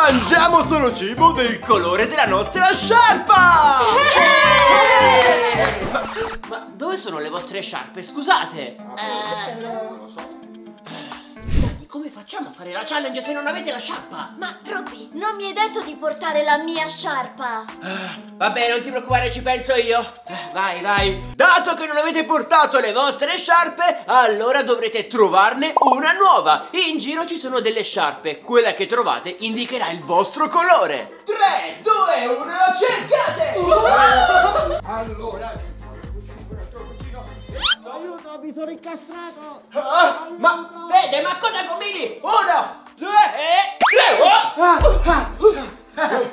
Mangiamo solo cibo del colore della nostra sciarpa! Ma, ma dove sono le vostre sciarpe? Scusate! Eh, Non lo so. Come facciamo a fare la challenge se non avete la sciarpa? ma Robby, non mi hai detto di portare la mia sciarpa? Ah, Vabbè, non ti preoccupare, ci penso io. Eh, Vai, vai. Dato che non avete portato le vostre sciarpe, allora dovrete trovarne una nuova. In giro ci sono delle sciarpe. Quella che trovate indicherà il vostro colore. 3, 2, 1, cercate! Allora. Aiuto, mi sono incastrato! Ah, ma Fede, ma cosa combini? Uno, due e tre! Oh!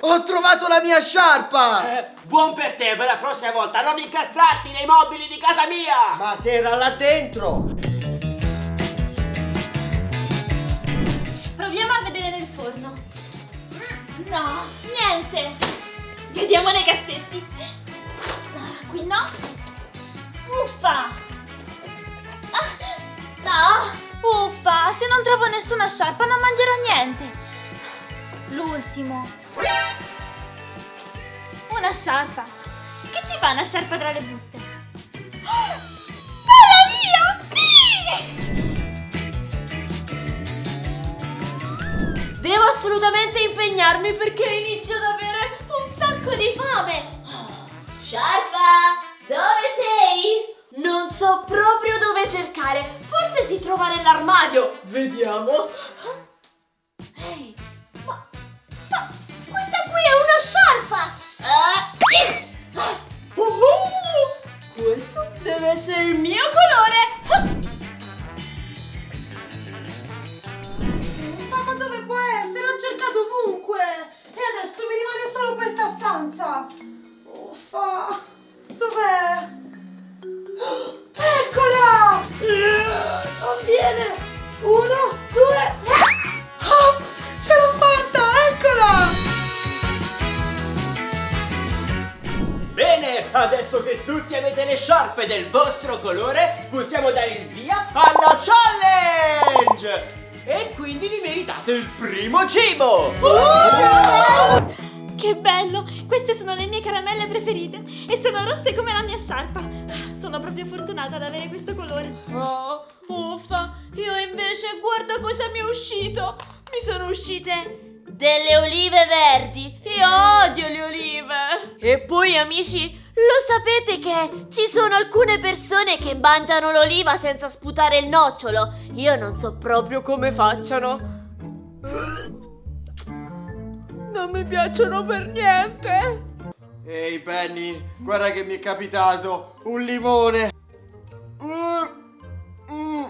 Ho trovato la mia sciarpa! Eh, buon per te, per la prossima volta non incastrarti nei mobili di casa mia! Ma se era là dentro! Proviamo a vedere nel forno. No, niente. Vediamo nei cassetti. Ah, Qui no. Uffa. Ah, no, uffa. Se non trovo nessuna sciarpa non mangerò niente. L'ultimo. Una sciarpa. Che ci fa una sciarpa tra le buste? Ah, Vola via! Sì! Devo assolutamente impegnarmi perché inizio ad avere un sacco di fame. Sciarpa, dove sei? Non so proprio dove cercare. Forse si trova nell'armadio. Vediamo. Ehi, ma, ma questa qui è una sciarpa. Uh, uh, questo deve essere il mio colore. Ma, ma dove può essere? Ho cercato ovunque! E adesso mi rimane solo questa stanza! Uffa! Dov'è? Eccola! Non viene! Uno, due... Ah, ce l'ho fatta! Eccola! Bene, adesso che tutti avete le sciarpe del vostro colore, possiamo dare il via alla challenge! E quindi vi meritate il primo cibo! Queste sono le mie caramelle preferite e sono rosse come la mia sciarpa. Sono proprio fortunata ad avere questo colore. Oh, uffa! Io invece guarda cosa mi è uscito! Mi sono uscite delle olive verdi. Io odio le olive. E poi amici, lo sapete che ci sono alcune persone che mangiano l'oliva senza sputare il nocciolo? Io non so proprio come facciano. Non mi piacciono per niente. Ehi Penny, guarda che mi è capitato un limone! Mm, mm,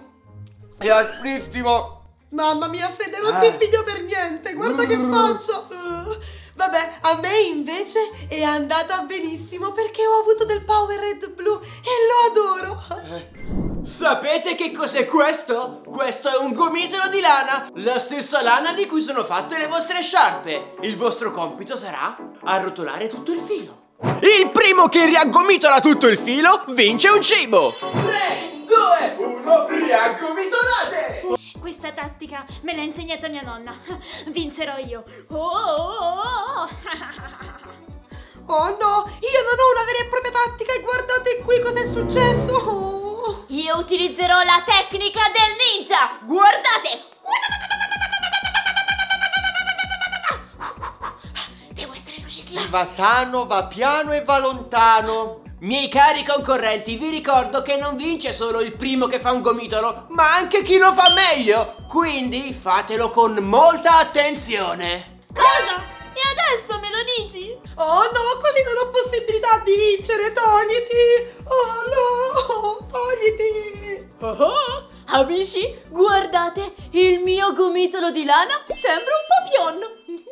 è asprissimo! Mamma mia, Fede, non Ah. ti invidio per niente! Guarda che Mm. faccio! Uh, vabbè, a me invece è andata benissimo perché ho avuto del Powerade blu e lo adoro! Sapete che cos'è questo? Questo è un gomitolo di lana, la stessa lana di cui sono fatte le vostre sciarpe. Il vostro compito sarà arrotolare tutto il filo. Il primo che riaggomitola tutto il filo vince un cibo. 3, 2, 1, riaggomitolate! Questa tattica me l'ha insegnata mia nonna. Vincerò io. Oh, oh, oh, oh. Oh no, io non ho una vera e propria tattica e guardate qui cosa è successo! Oh. Io utilizzerò la tecnica del ninja. Guardate. Devo essere velocissima. Va sano va piano e va lontano! Miei cari concorrenti, vi ricordo che non vince solo il primo che fa un gomitolo, ma anche chi lo fa meglio. Quindi fatelo con molta attenzione. Cosa? E adesso me lo dici? Oh no, così non ho possibilità di vincere, togliti! Oh no, togliti! Oh, oh. Amici, guardate, il mio gomitolo di lana sembra un papillon.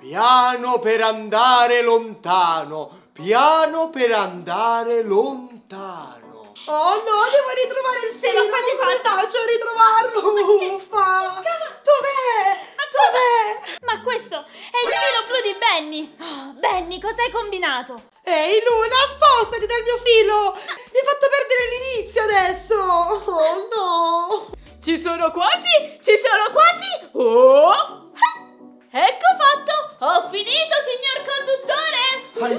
Piano per andare lontano! Piano per andare lontano! Oh no, devo ritrovare il filo, ma come fatta. faccio a ritrovarlo? Uffa! Dov'è? Dov'è? Ma questo è il filo blu di Benny. Oh, Benny, cosa hai combinato? Ehi Luna, spostati dal mio filo! Mi hai fatto perdere l'inizio adesso! Oh no! Ci sono quasi, ci sono quasi. Oh! Ecco fatto.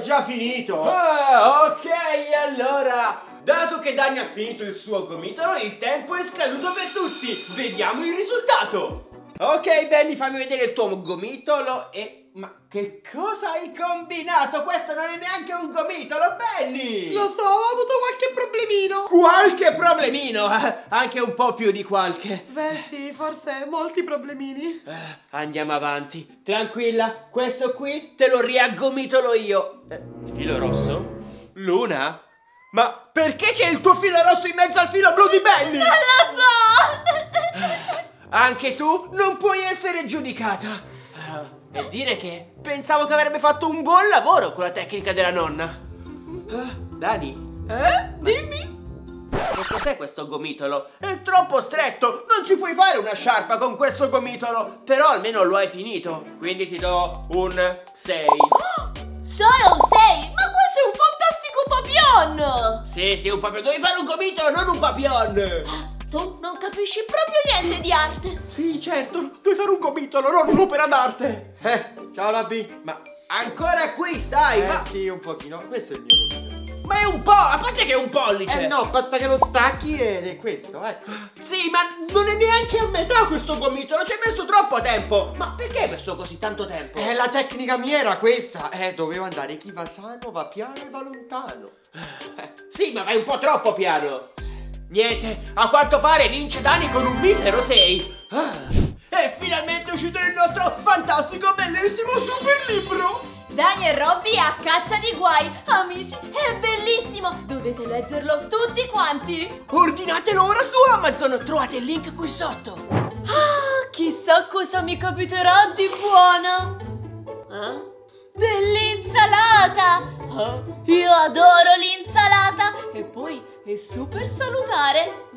è già finito. Ah, ok, allora. Dato che Dani ha finito il suo gomitolo, il tempo è scaduto per tutti. Vediamo il risultato. Ok, Benny, fammi vedere il tuo gomitolo e... Ma che cosa hai combinato? Questo non è neanche un gomitolo, Benny! Lo so, ho avuto qualche problemino. Qualche problemino, anche un po' più di qualche. Beh sì, forse molti problemini. Eh, andiamo avanti. Tranquilla, questo qui te lo riaggomitolo io. Eh, filo rosso? Luna? Ma perché c'è il tuo filo rosso in mezzo al filo blu di Benny? Non lo so! Anche tu non puoi essere giudicata. Ah, e dire che pensavo che avrebbe fatto un buon lavoro con la tecnica della nonna. Ah, Dani? Eh? Dimmi! Che cos'è questo gomitolo? È troppo stretto! Non ci puoi fare una sciarpa con questo gomitolo! Però almeno lo hai finito! Quindi ti do un 6. Solo un 6! Ma questo è un fantastico papillon! Sì, sì, un papillon. Devi fare un gomitolo, non un papillon! Tu non capisci proprio niente di arte! Sì, certo, devi fare un gomitolo, non un'opera d'arte! Eh, ciao Labbi. Ma ancora qui stai? Eh ma, sì, un pochino. Questo è il mio gomitolo. ma è un po', a parte che è un pollice! Eh no, basta che lo stacchi ed è questo, eh. Sì, ma non è neanche a metà questo gomitolo, ci hai tempo! Ma perché hai messo così tanto tempo? Eh, la tecnica mia era questa. Eh, dovevo andare chi va sano, va piano e va lontano. Eh, Sì, ma vai un po' troppo piano! Niente, a quanto pare vince Dani con un misero 6! E finalmente è uscito il nostro fantastico, bellissimo super libro! Dani e Robby a caccia di guai! Amici, è bellissimo! Dovete leggerlo tutti quanti! Ordinatelo ora su Amazon, trovate il link qui sotto! Ah, chissà cosa mi capiterà di buona! Eh? Dell'insalata! Ah, io adoro l'insalata! E poi è super salutare!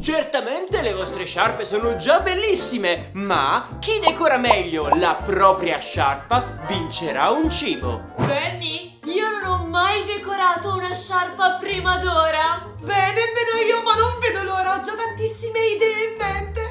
Certamente le vostre sciarpe sono già bellissime, ma chi decora meglio la propria sciarpa vincerà un cibo. Benny, io non ho mai decorato una sciarpa prima d'ora! Beh, nemmeno io, ma non vedo l'ora. Ho già tantissime idee in mente.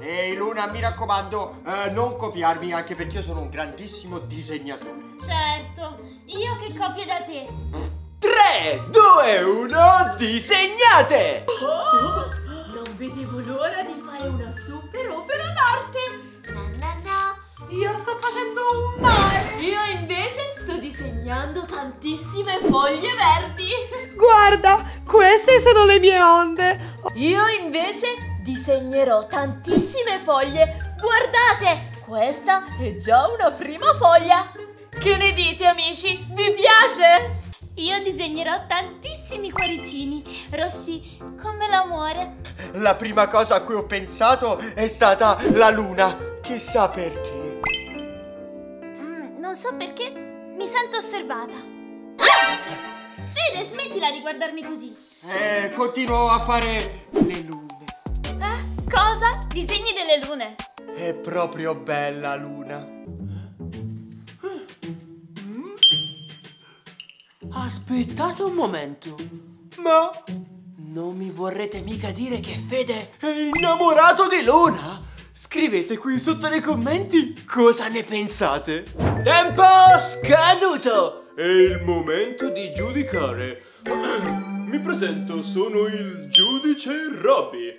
Ehi Luna, mi raccomando, eh, non copiarmi anche perché io sono un grandissimo disegnatore. Certo, io che copio da te! 3, 2, 1, disegnate! Non vedevo l'ora di fare una super opera d'arte! Na na na! Io sto facendo un mare. Io invece sto disegnando tantissime foglie verdi! Guarda, queste sono le mie onde. Io invece disegnerò tantissime foglie! Guardate! Questa è già una prima foglia! Che ne dite amici? Vi piace? Io disegnerò tantissimi cuoricini, rossi come l'amore. La prima cosa a cui ho pensato è stata la luna. Chissà perché. Mm, non so perché, mi sento osservata. Ah! Fede, smettila di guardarmi così. Eh, continuo a fare le lune. Eh? Cosa? Disegni delle lune. È proprio bella luna. Aspettate un momento. Ma non mi vorrete mica dire che Fede è innamorato di Luna? Scrivete qui sotto nei commenti cosa ne pensate. Tempo scaduto! È il momento di giudicare. Mi presento, sono il giudice Robby.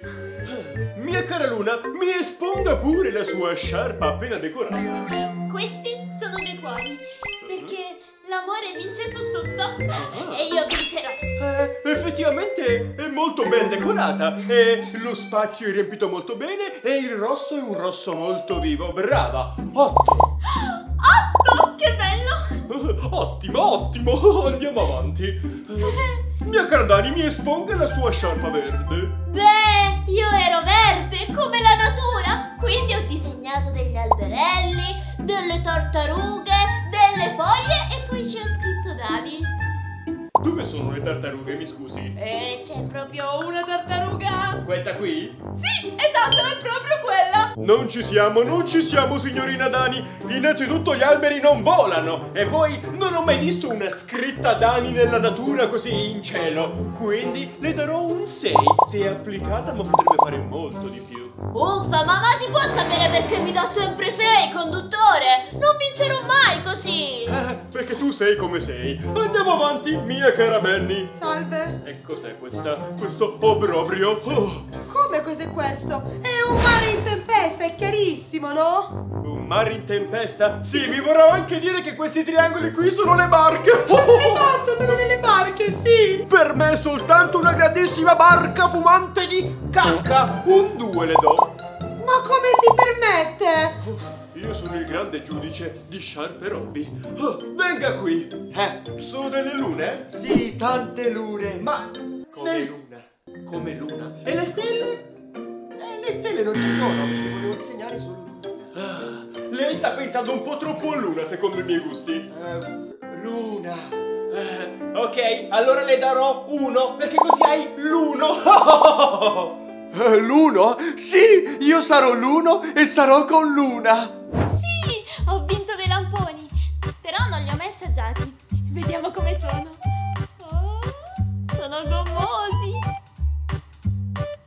Mia cara Luna, mi esponga pure la sua sciarpa appena decorata. Questi sono dei cuori, perché l'amore vince su tutto. E io vincerò. Eh, effettivamente è molto ben decorata e lo spazio è riempito molto bene e il rosso è un rosso molto vivo. Brava! Ottimo! Otto, che bello! Ottimo, ottimo! Andiamo avanti. Eh, Mia cara Dani, mi esponga la sua sciarpa verde. Beh, io ero verde come la natura, quindi ho disegnato degli alberelli, delle tartarughe, delle foglie e poi ho scritto Dani. Dove sono le tartarughe, mi scusi? E c'è proprio una tartaruga? Questa qui? Sì, esatto, è proprio quella! Non ci siamo, non ci siamo, signorina Dani. Innanzitutto gli alberi non volano e poi non ho mai visto una scritta Dani nella natura così in cielo. Quindi le darò un 6. Se è applicata, ma potrebbe fare molto di più. Uffa, mamma si può sapere perché mi dà sempre 6, conduttore? Non vincerò mai così! Eh, perché tu sei come sei. Andiamo avanti, mia cara Benny. Salve. E cos'è questa, questo obbrobrio? Oh, Come cos'è questo? È un mare in tempesta, è chiarissimo, no? un mare in tempesta? Sì, mi vorrà anche dire che questi triangoli qui sono le barche. Oh, Esatto, sono delle barche, sì. per me è soltanto una grandissima barca fumante di cacca. Un due le do. Ma come si permette? Io sono il grande giudice di Sharp e Robby. Oh, venga qui. Eh, Sono delle lune? sì, tante lune. Ma come luna? Come luna? E le stelle? Eh, le stelle non ci sono, perché volevo disegnare solo luna. Ah, lei sta pensando un po' troppo a luna secondo i miei gusti. Eh, luna. Eh, ok, allora le darò uno perché così hai l'uno. Eh, l'uno? Sì, io sarò l'uno e sarò con Luna. Vediamo come sono. Oh, sono gommosi.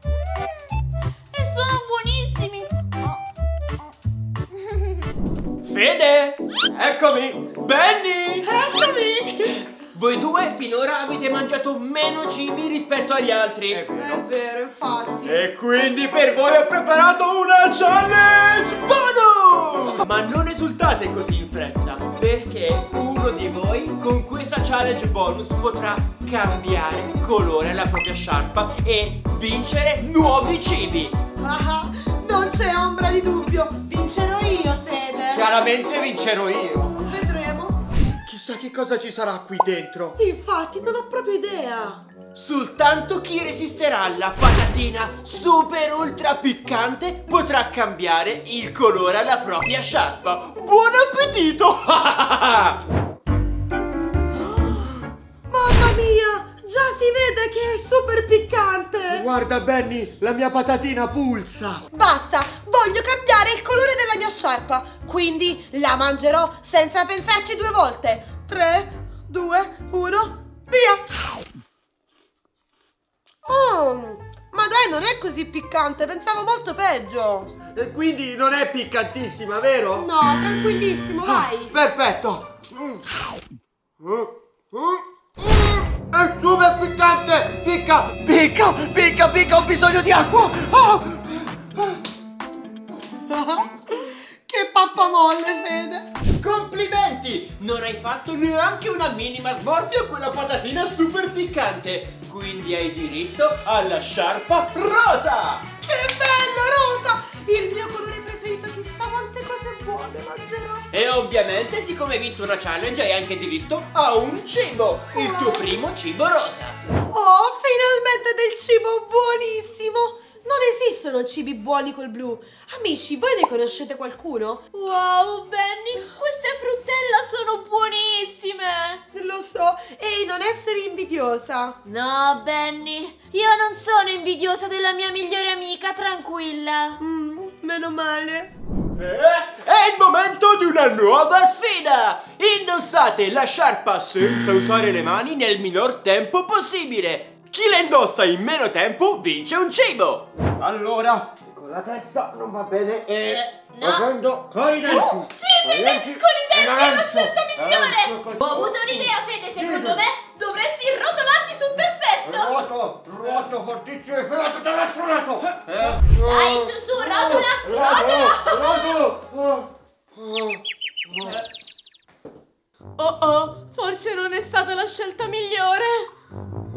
Mm, e sono buonissimi. Oh. Fede! Eccomi. Benny! Eccomi. Voi due finora avete mangiato meno cibi rispetto agli altri. È È vero. vero, infatti. E quindi per voi ho preparato una challenge bonus! Ma non esultate così in fretta, perché uno di voi con questa challenge bonus potrà cambiare colore alla propria sciarpa e vincere nuovi cibi. Ah, non c'è ombra di dubbio. Vincerò io, Fede. Chiaramente vincerò io. Vedremo. Chissà che cosa ci sarà qui dentro. Infatti, non ho proprio idea. Soltanto chi resisterà alla patatina super ultra piccante potrà cambiare il colore alla propria sciarpa. Buon appetito! Mamma mia, già si vede che è super piccante. Guarda Benny, la mia patatina pulsa. Basta, voglio cambiare il colore della mia sciarpa. Quindi la mangerò senza pensarci due volte. 3, 2, 1, via. Oh, ma dai, non è così piccante, pensavo molto peggio. E quindi non è piccantissima, vero? No, tranquillissimo, vai. Perfetto. Mm. Mm. Mm. È super piccante! Picca! Picca! Picca! Picca! Ho bisogno di acqua! Ah! Che pappamolle, Fede. Complimenti! Non hai fatto neanche una minima sborbia a quella patatina super piccante. Quindi hai diritto alla sciarpa rosa! Che bello, rosa! Il mio colore preferito, chissà quante cose buone mangerò. E ovviamente, siccome hai vinto una challenge, hai anche diritto a un cibo! Il tuo primo cibo rosa! Oh, finalmente del cibo buonissimo! Non esistono cibi buoni col blu. Amici, voi ne conoscete qualcuno? Wow, Benny, queste fruttella sono buonissime! Lo so, ehi, non essere invidiosa. No, Benny, io non sono invidiosa della mia migliore amica, tranquilla. Mm, meno male. Eh, È il momento di una nuova sfida! Indossate la sciarpa senza usare le mani nel minor tempo possibile! Chi la indossa in meno tempo vince un cibo! Allora, con la testa non va bene e no. lo prendo con i denti. Oh, sì, Fede, con i denti è la scelta migliore! Ho avuto un'idea, Fede, secondo me dovresti rotolarti su te stesso! Ruoto, ruoto fortissimo e filato dall'altro lato. Dai, su, su, rotola, rotola! Ruoto, ruoto. Oh oh, forse non è stata la scelta migliore!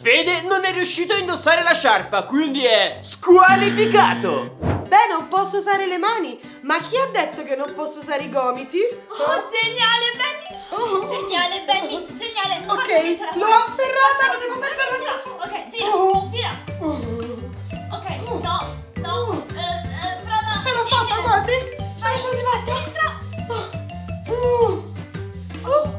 Fede non è riuscito a indossare la sciarpa, quindi è squalificato! Beh, non posso usare le mani, ma chi ha detto che non posso usare i gomiti? Oh, geniale, Benny! Geniale, Benny! Geniale! Ok, l'ho afferrata, lo devo mettere fai. Ok, gira, Oh. gira. Ok, no, no, eh, eh, prova. Ce l'ho fatta quasi? Ce l'ho quasi fatta? Destra. Uh. Oh.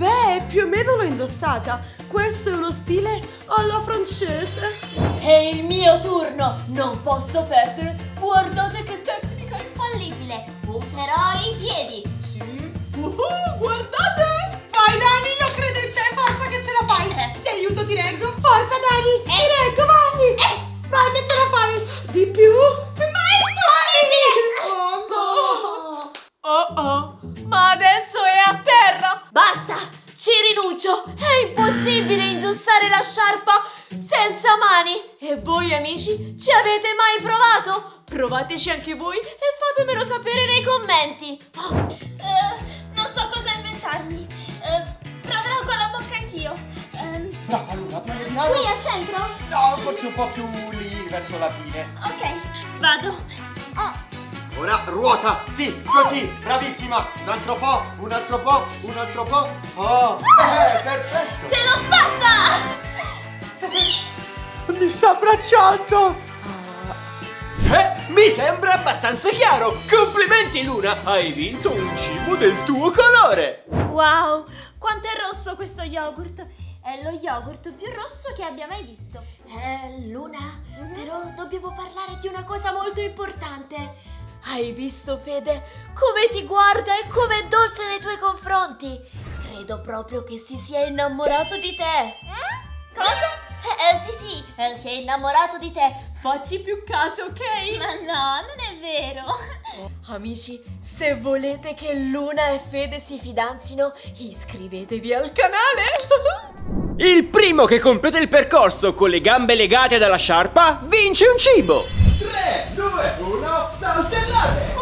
Beh, più o meno l'ho indossata. Questo è uno stile alla francese. È il mio turno, non posso perdere. Guardate che tecnica infallibile. Userò i piedi. Sì. Uh, guardate! Vai Dani, io credo in te, forza che ce la fai. Ti aiuto, ti reggo. Forza Dani, ti reggo, vai. Vai che ce la fai. Di più. Ma è impossibile! Amici? Ci avete mai provato? Provateci anche voi e fatemelo sapere nei commenti. Oh, Eh, non so cosa inventarmi. Eh, proverò con la bocca anch'io. Ehm, Brava Luna, piano qui al centro? No, forse un po' più lì, verso la fine. Ok, vado. Oh, Ora ruota, sì, così, bravissima. Un altro po', un altro po', un altro po'. Oh, eh, perfetto. ce l'ho fatta! Mi sta abbracciando. Eh, mi sembra abbastanza chiaro. Complimenti Luna, hai vinto un cibo del tuo colore. Wow, quanto è rosso questo yogurt! È lo yogurt più rosso che abbia mai visto. Eh, Luna, però dobbiamo parlare di una cosa molto importante. Hai visto, Fede, come ti guarda e come è dolce nei tuoi confronti? Credo proprio che si sia innamorato di te. Cosa? Eh, eh, sì, sì, eh, si è innamorato di te. Facci più caso, ok? Ma no, non è vero. Amici, se volete che Luna e Fede si fidanzino, iscrivetevi al canale. Il primo che completa il percorso con le gambe legate dalla sciarpa vince un cibo. 3, 2, 1, saltellate!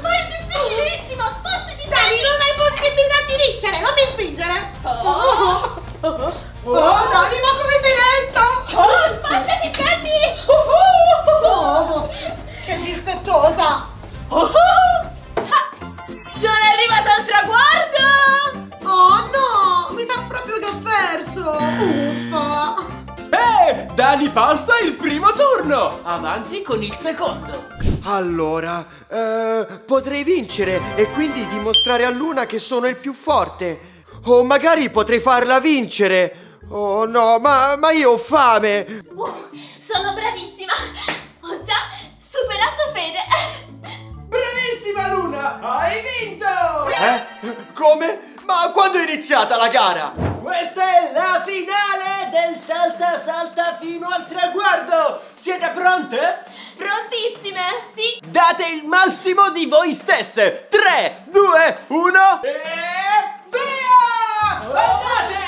Ma è difficilissimo, spostati Dani, non hai possibilità di vincere, non mi spingere! Oh, Dani, ma come sei lento! Oh, spostati, Penny! Oh, che dispettosa! Sono arrivata al traguardo! Oh no, mi sa proprio che ho perso! Uffa! Eh, Dani passa il primo turno. Avanti con il secondo. Allora, eh, potrei vincere e quindi dimostrare a Luna che sono il più forte. O magari potrei farla vincere. Oh no, ma, ma io ho fame. Uh, sono bravissima. Ho già superato Fede. Bravissima Luna, hai vinto! Eh? Come? Ma quando è iniziata la gara? Questa è la finale del salta salta fino al traguardo. Siete pronte? Prontissime? Sì, Date il massimo di voi stesse. 3, 2, 1 e via! Andate!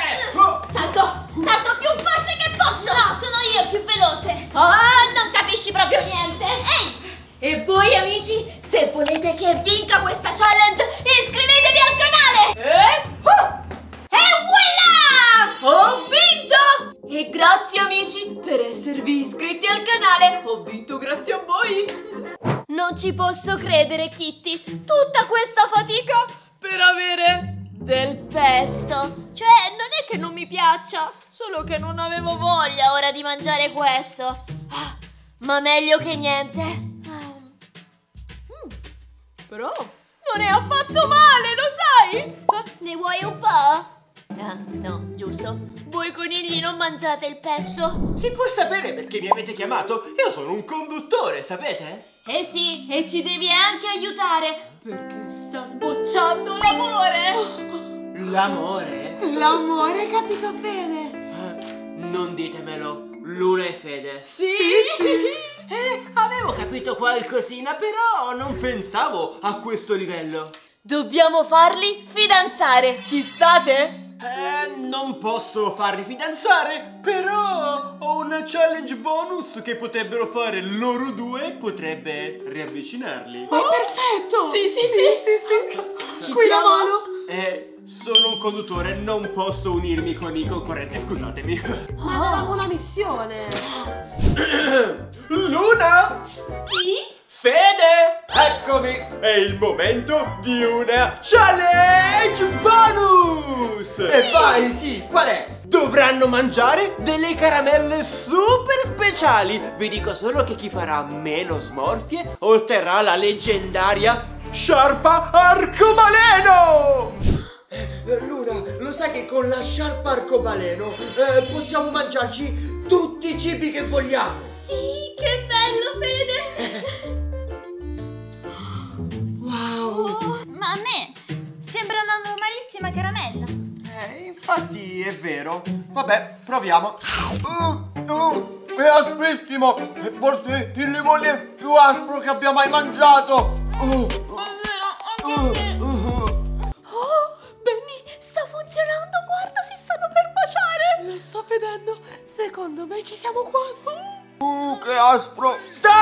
Salto! Salto più forte che posso! no, sono io più veloce. Oh, non capisci proprio niente! Ehi, E voi amici, se volete che vinca questa challenge, iscrivetevi al canale! E... oh! E voilà! Ho vinto! E grazie amici per esservi iscritti al canale! Ho vinto grazie a voi! Non ci posso credere, Kitty! Tutta questa fatica per avere del pesto! Cioè, non è che non mi piaccia, solo che non avevo voglia ora di mangiare questo! Ah, ma meglio che niente! Ah. Mm, Però non è affatto male, lo sai? Ah, Ne vuoi un po'? Ah, no, giusto. Voi conigli non mangiate il pesto? Si può sapere perché mi avete chiamato? Io sono un conduttore, sapete? Eh sì, e ci devi anche aiutare, perché sta sbocciando l'amore. L'amore? L'amore, capito bene! Non ditemelo. Luna e Fede. Sì? Eh, avevo capito qualcosina, però non pensavo a questo livello. Dobbiamo farli fidanzare, ci state? Eh, non posso farli fidanzare, però ho una challenge bonus che potrebbero fare loro due, potrebbe riavvicinarli. Ma è perfetto! Sì, sì, sì. Ci Qui la mano! Eh, sono un conduttore, non posso unirmi con i concorrenti, scusatemi. Ma avevamo una missione! Luna! sì? Fede! Eccomi! È il momento di una challenge bonus! E vai, sì, qual è? Dovranno mangiare delle caramelle super speciali! Vi dico solo che chi farà meno smorfie otterrà la leggendaria Sciarpa Arcobaleno! Eh, Luna, lo sai che con la sciarpa arcobaleno eh, possiamo mangiarci tutti i cibi che vogliamo? Sì, che bello, Fede. Wow! Oh, ma a me sembra una normalissima caramella. Eh, infatti è vero. Vabbè, proviamo. Uh, uh, è asprissimo! È forse il limone più aspro che abbia mai mangiato! Uh, È vero, uh, me. uh, uh. Oh, Benny, sta funzionando, guarda, si stanno per baciare. Lo sto vedendo. Secondo me ci siamo quasi. Uh, che aspro! Stop!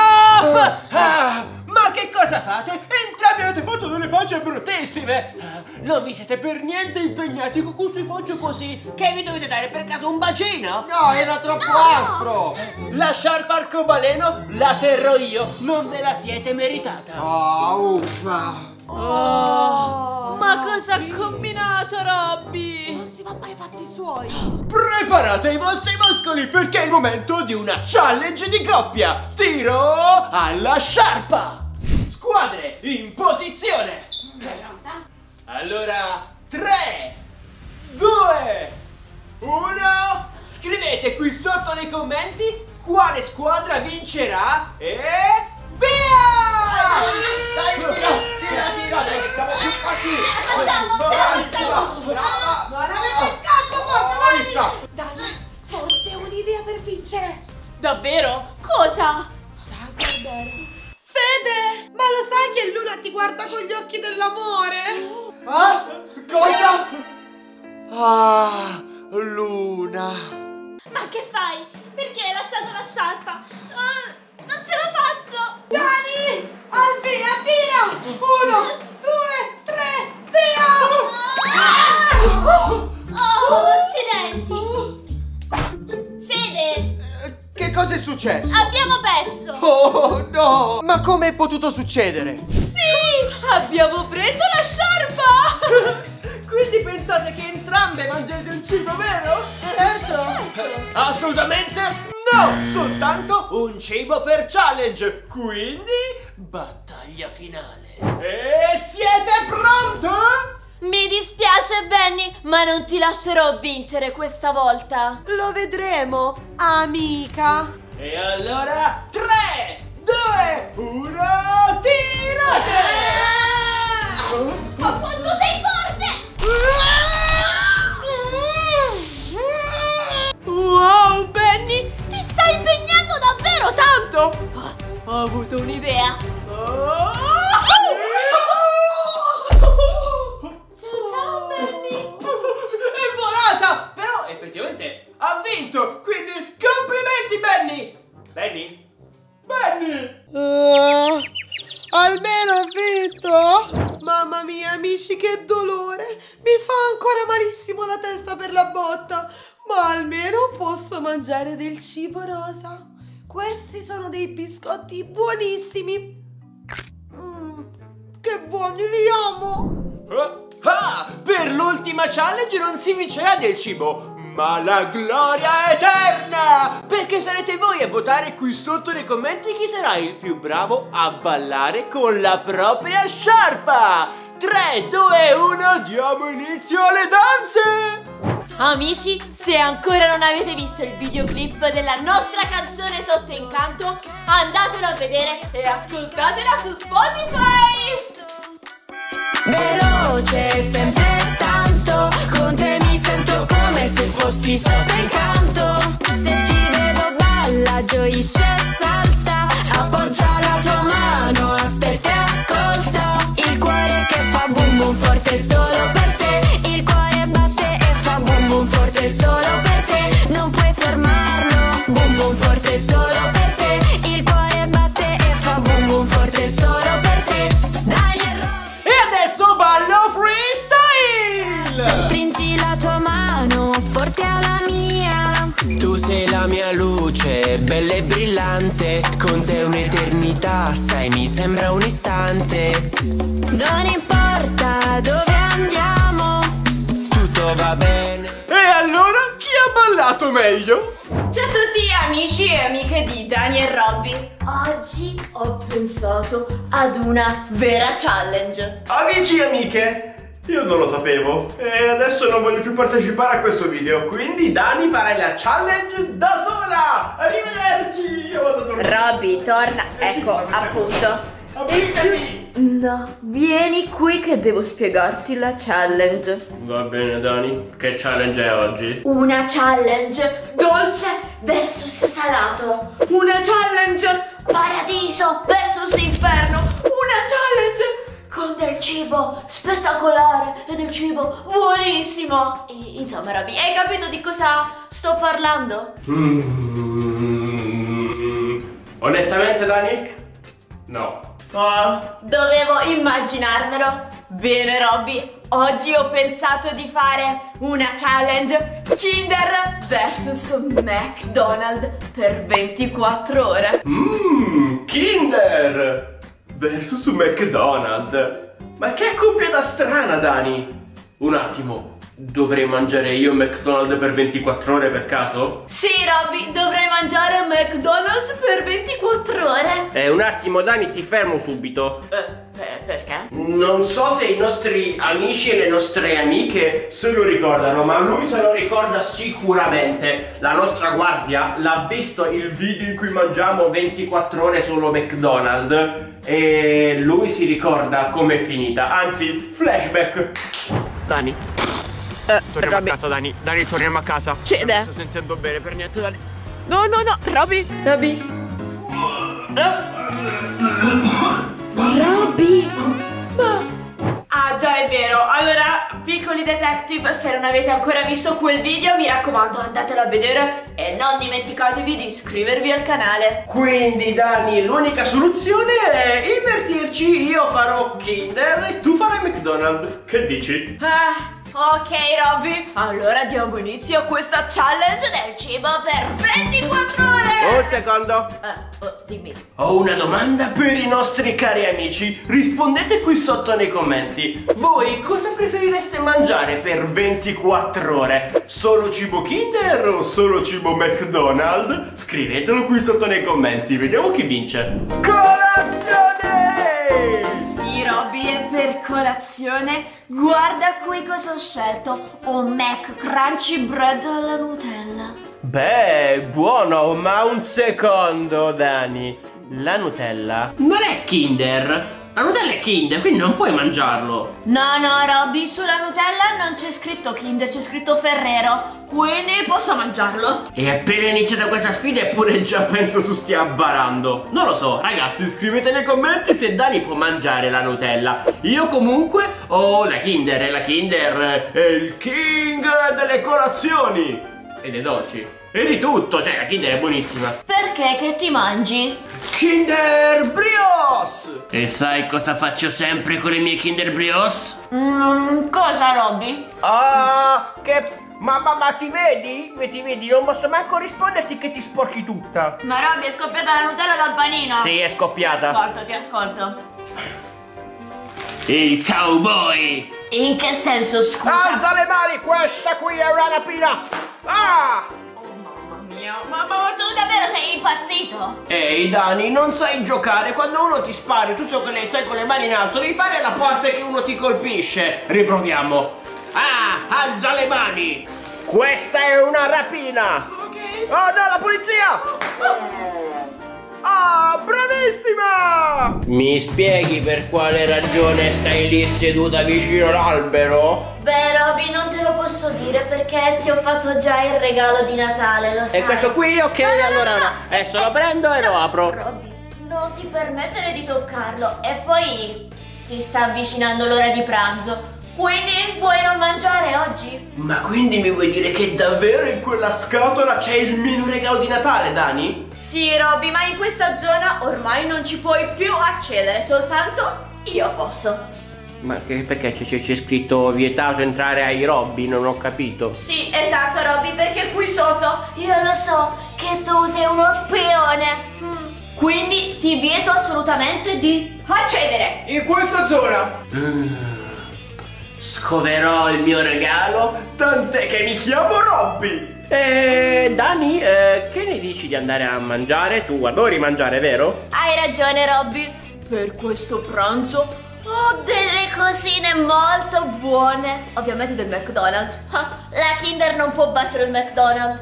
Ah, ma che cosa fate? Entrambi avete fatto delle facce bruttissime! Ah, non vi siete per niente impegnati con questi facce così! Che vi dovete dare per caso un bacino? No, era troppo aspro! La sciarpa arcobaleno la terrò io! Non ve la siete meritata! Oh, uffa! Oh, ma cosa ha combinato Robby? Non si va mai fatti i suoi. Preparate i vostri muscoli perché è il momento di una challenge di coppia! Tiro alla sciarpa! Squadre in posizione! Allora, 3, 2, 1, scrivete qui sotto nei commenti quale squadra vincerà e via! Dai, tira, tira, tira, dai, che siamo più Facciamo, Bravissima! Brava! Ma non avete scampo, forza, Bravissima! Dani, forse ho un'idea per vincere. Davvero? Cosa? Sta a guardare. Fede, ma lo sai che Luna ti guarda con gli occhi dell'amore? Ah? Cosa? Ah, Luna! Ma che fai? Perché hai lasciato la successo? abbiamo perso! Oh no! Ma come è potuto succedere? Sì! Abbiamo preso la sciarpa! Quindi pensate che entrambe mangiate un cibo, vero? Certo! Assolutamente no! Soltanto un cibo per challenge! Quindi, battaglia finale! E siete pronti? Mi dispiace Benny, ma non ti lascerò vincere questa volta. Lo vedremo, amica. E allora, 3, 2, 1, tirate! Ma quanto sei forte! Wow, Benny, ti stai impegnando davvero tanto! Ah, Ho avuto un'idea. Oh! Ciao, ciao, Benny! È volata! Però effettivamente ha vinto! Quindi complimenti, Benny! Benny? Benny! Ah, almeno ho vinto! Mamma mia, amici, che dolore! Mi fa ancora malissimo la testa per la botta, ma almeno posso mangiare del cibo rosa. Questi sono dei biscotti buonissimi. Mm, che buoni, li amo! Ah, ah, per l'ultima challenge non si vincerà del cibo, ma la gloria eterna! Perché sarete voi a votare qui sotto nei commenti chi sarà il più bravo a ballare con la propria sciarpa! 3, 2, 1, diamo inizio alle danze! Amici, se ancora non avete visto il videoclip della nostra canzone Sotto Incanto, andatelo a vedere e ascoltatela su Spotify! Veloce, sempre ad una vera challenge Amici e amiche, io non lo sapevo e adesso non voglio più partecipare a questo video, quindi Dani farai la challenge da sola! Arrivederci! Io vado a dormire. Robby, torna, ecco appunto Apritevi! No, vieni qui che devo spiegarti la challenge Va bene Dani, che challenge è oggi? Una challenge dolce versus salato Una challenge paradiso versus inferno Una challenge con del cibo spettacolare e del cibo buonissimo. E, insomma, Robby, hai capito di cosa sto parlando? Mm, onestamente, Dani? No. Oh, dovevo immaginarmelo. Bene, Robby, oggi ho pensato di fare una challenge Kinder vs McDonald's per 24 ore. Mmm, Kinder versus McDonald's. Ma che accoppiata strana, Dani. Un attimo, dovrei mangiare io McDonald's per 24 ore per caso? Sì, Robby, dovrei mangiare McDonald's per 24 ore. Eh, un attimo, Dani, ti fermo subito. Eh, per- perché? Non so se i nostri amici e le nostre amiche se lo ricordano, ma lui se lo ricorda sicuramente. La nostra guardia l'ha visto il video in cui mangiamo 24 ore solo McDonald's e lui si ricorda com'è finita. Anzi, flashback. Dani. Torniamo a casa, Dani. Dani, torniamo a casa. Cede. Non sto sentendo bene per niente, Dani. No, no, no, Robby. Robby. Robby. Ah, già è vero. Allora, piccoli detective, se non avete ancora visto quel video, mi raccomando, andatelo a vedere e non dimenticatevi di iscrivervi al canale. Quindi Dani, l'unica soluzione è invertirci. Io farò Kinder e tu farai McDonald's. Che dici? Ah, ok, Robby. Allora diamo inizio a questa challenge del cibo per 24 ore. Un secondo. Eh, oh, dimmi. Ho una domanda per i nostri cari amici. Rispondete qui sotto nei commenti. Voi cosa preferireste mangiare per 24 ore? Solo cibo Kinder o solo cibo McDonald's? Scrivetelo qui sotto nei commenti. Vediamo chi vince. Colazione! Sì, Robby, e per colazione, guarda qui cosa ho scelto. Un Mac Crunchy Bread alla Nutella. Beh, buono, ma un secondo, Dani. La Nutella non è Kinder. La Nutella è Kinder, quindi non puoi mangiarlo. No, no, Robby, sulla Nutella non c'è scritto Kinder, c'è scritto Ferrero. Quindi posso mangiarlo. E appena iniziata questa sfida eppure già penso tu stia barando Non lo so, ragazzi scrivete nei commenti se Dani può mangiare la Nutella Io comunque ho la Kinder e la Kinder è il king delle colazioni E dei dolci E di tutto, cioè la Kinder è buonissima Perché che ti mangi? Kinder Brioche E sai cosa faccio sempre con le mie Kinder Brioche? Mm, cosa, Robby? Ah, che... Ma, ma, ma ti vedi? Ti vedi? Non posso manco risponderti che ti sporchi tutta Ma Robby è scoppiata la Nutella dal panino. Sì, è Ti scoppiata ascolto, ti ascolto. Il cowboy In che senso, scusa? Alza le mani, questa qui è una rapina! Ah! Mia, ma, ma, tu davvero sei impazzito? Ehi Dani, non sai giocare, quando uno ti spari, tu so che le sai con le mani in alto, devi fare la parte che uno ti colpisce. Riproviamo. Ah, alza le mani! Questa è una rapina! Ok. Oh no, la polizia! Ah, bravissima! Mi spieghi per quale ragione stai lì seduta vicino all'albero? Beh, Robby, non te lo posso dire perché ti ho fatto già il regalo di Natale, lo sai. E questo qui, ok, No, no, allora no, no. adesso lo prendo e lo apro. Robby, non ti permettere di toccarlo. E poi si sta avvicinando l'ora di pranzo. Quindi puoi non mangiare oggi? Ma quindi mi vuoi dire che davvero in quella scatola c'è il mio regalo di Natale, Dani? Sì, Robby, ma in questa zona ormai non ci puoi più accedere, soltanto io posso. Ma che, perché c'è, c'è scritto vietato entrare ai Robby? Non ho capito. Sì, esatto, Robby, perché qui sotto io lo so che tu sei uno spione. Mm. Quindi ti vieto assolutamente di accedere. In questa zona. Scoverò il mio regalo, tant'è che mi chiamo Robby. Eh, Dani, eh, che ne dici di andare a mangiare? Tu adori mangiare, vero? Hai ragione, Robby. Per questo pranzo ho delle cosine molto buone. Ovviamente del McDonald's. Ah, La Kinder non può battere il McDonald's.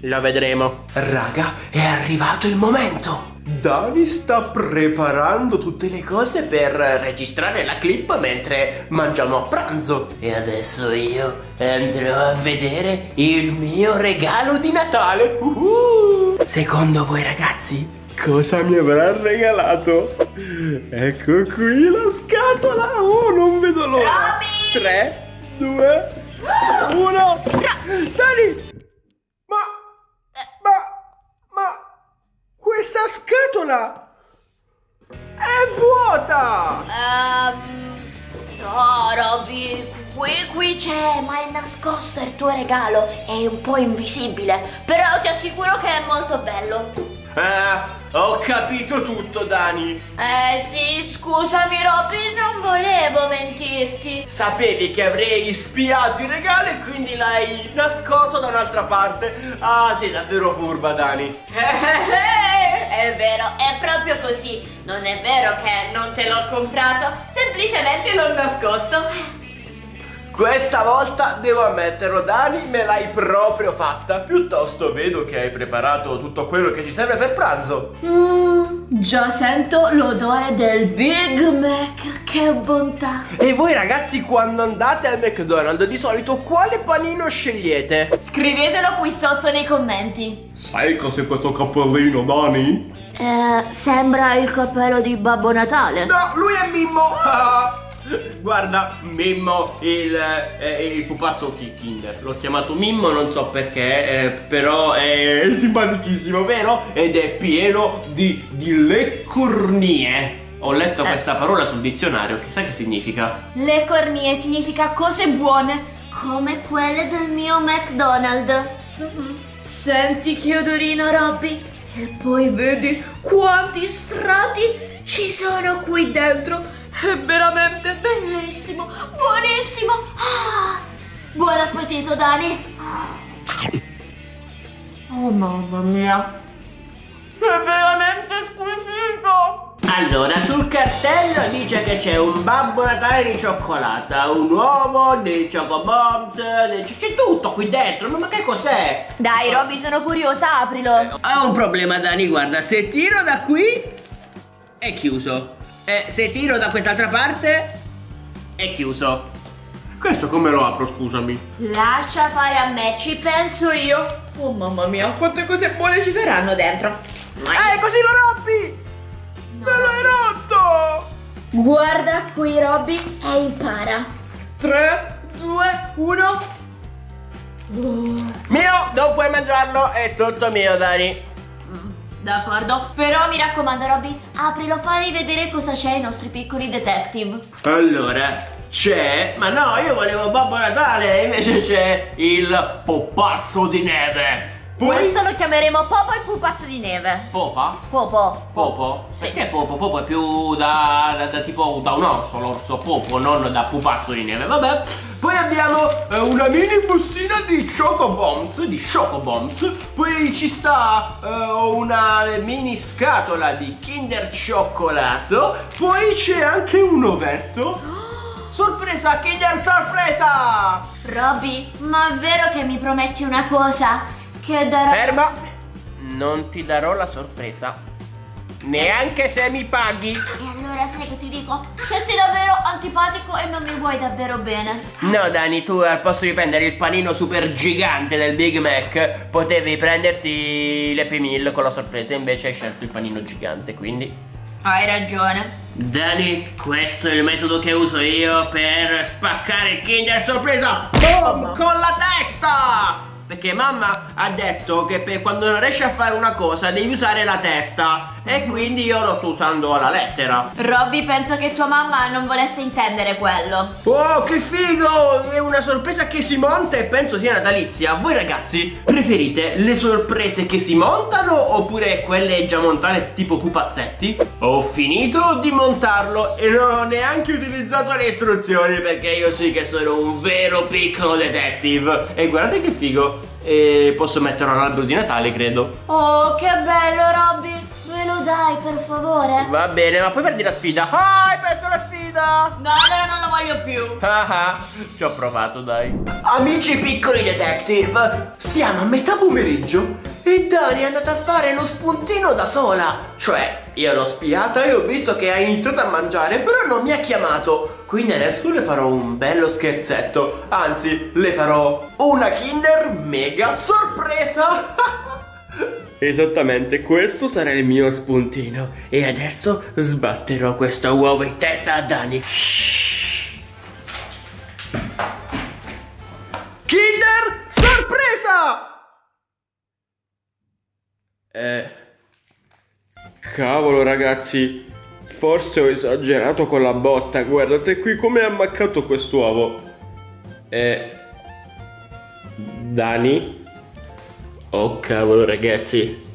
Lo vedremo. Raga, è arrivato il momento. Dani sta preparando tutte le cose per registrare la clip mentre mangiamo a pranzo. E adesso io andrò a vedere il mio regalo di Natale. Uhu. Secondo voi ragazzi, cosa mi avrà regalato. Ecco qui la scatola. Oh, non vedo l'ora. 3, 2, 1. Dani! Ma, ma, ma, questa scatola è vuota! Ehm. No, Robby, qui, qui c'è, ma è nascosto il tuo regalo. È un po' invisibile. Però ti assicuro che è molto bello. Ah, ho capito tutto, Dani. Eh sì, scusami, Robby, non volevo mentirti. Sapevi che avrei spiato il regalo e quindi l'hai nascosto da un'altra parte. Ah, sei davvero furba, Dani. È vero, è proprio così. Non è vero che non te l'ho comprato, semplicemente l'ho nascosto. Questa volta devo ammetterlo, Dani, me l'hai proprio fatta. Piuttosto vedo che hai preparato tutto quello che ci serve per pranzo. Mm, già sento l'odore del Big Mac, che bontà. E voi ragazzi, quando andate al McDonald's, di solito quale panino scegliete? Scrivetelo qui sotto nei commenti. Sai cos'è questo cappellino, Dani? Eh, sembra il cappello di Babbo Natale. No, lui è Mimmo! Ah, Guarda, Mimmo, il, eh, il pupazzo Ki- Kinder. L'ho chiamato Mimmo, non so perché, eh, però è simpaticissimo, vero? Ed è pieno di, di leccornie. Ho letto questa parola sul dizionario, chissà che significa. Le cornie significa cose buone, come quelle del mio McDonald's. Senti che odorino, Robby? E poi vedi quanti strati ci sono qui dentro. È veramente bellissimo, buonissimo. Ah, buon appetito, Dani. Oh mamma mia, è veramente squisito. Allora, sul cartello dice che c'è un Babbo Natale di cioccolata, un uovo, dei Choco Bombs, dei- c'è c'è tutto qui dentro, ma che cos'è? Dai, Robby, sono curiosa, aprilo. Ho un problema Dani, guarda, se tiro da qui è chiuso. E se tiro da quest'altra parte è chiuso. Questo come lo apro, scusami? Lascia fare a me, ci penso io. Oh mamma mia, quante cose buone ci saranno dentro. Eh, così lo rompi! Me l'hai rotto! Guarda qui, Robby, e impara. 3, 2, 1. Mio, non puoi mangiarlo, è tutto mio, Dani. D'accordo, però mi raccomando, Robby, aprilo, fai vedere cosa c'è ai nostri piccoli detective. Allora, c'è... Ma no, io volevo Babbo Natale, invece c'è il popazzo di neve. Poi... Questo lo chiameremo Popo e Pupazzo di Neve. Popa? Popo. Popo? Perché Popo? Popo è più da, da- da tipo da un orso, l'orso Popo, non da pupazzo di neve. Vabbè. Poi abbiamo eh, una mini bustina di Choco Bombs, di Choco Bombs. Poi ci sta eh, una mini scatola di Kinder Cioccolato. Poi c'è anche un ovetto. Sorpresa, Kinder sorpresa! Robby, ma è vero che mi prometti una cosa? Che darò... Ferma! Non ti darò la sorpresa. Neanche se mi paghi. E allora sai che ti dico? Che sei davvero antipatico e non mi vuoi davvero bene. No Dani, tu al posto di prendere il panino super gigante del Big Mac Potevi prenderti l'Happy Meal con la sorpresa Invece hai scelto il panino gigante, quindi Hai ragione. Dani, questo è il metodo che uso io per spaccare il Kinder Sorpresa Boom! Con la testa! Perché mamma ha detto che per quando non riesci a fare una cosa devi usare la testa E quindi io lo sto usando alla lettera Robby, penso che tua mamma non volesse intendere quello. Oh, che figo! È una sorpresa che si monta e penso sia natalizia. Voi ragazzi, preferite le sorprese che si montano oppure quelle già montate tipo pupazzetti? Ho finito di montarlo e non ho neanche utilizzato le istruzioni perché io sì che sono un vero piccolo detective. E guardate che figo. E posso metterlo all'albero di Natale, credo. Oh, che bello, Robby. Me lo dai, per favore? Va bene, ma poi perdi la sfida. Ah, hai perso la sfida! No, allora non lo voglio più. Ah ah, ci ho provato dai Amici piccoli detective Siamo a metà pomeriggio E Dani è andata a fare lo spuntino da sola Cioè, io l'ho spiata e ho visto che ha iniziato a mangiare Però non mi ha chiamato Quindi adesso le farò un bello scherzetto Anzi, le farò una kinder mega sorpresa Esattamente, questo sarà il mio spuntino. E adesso sbatterò questo uovo in testa a Dani. Kinder sorpresa! Eh. Cavolo, ragazzi. Forse ho esagerato con la botta. Guardate qui come è ammaccato quest'uovo. Eh. Dani? Oh cavolo, ragazzi.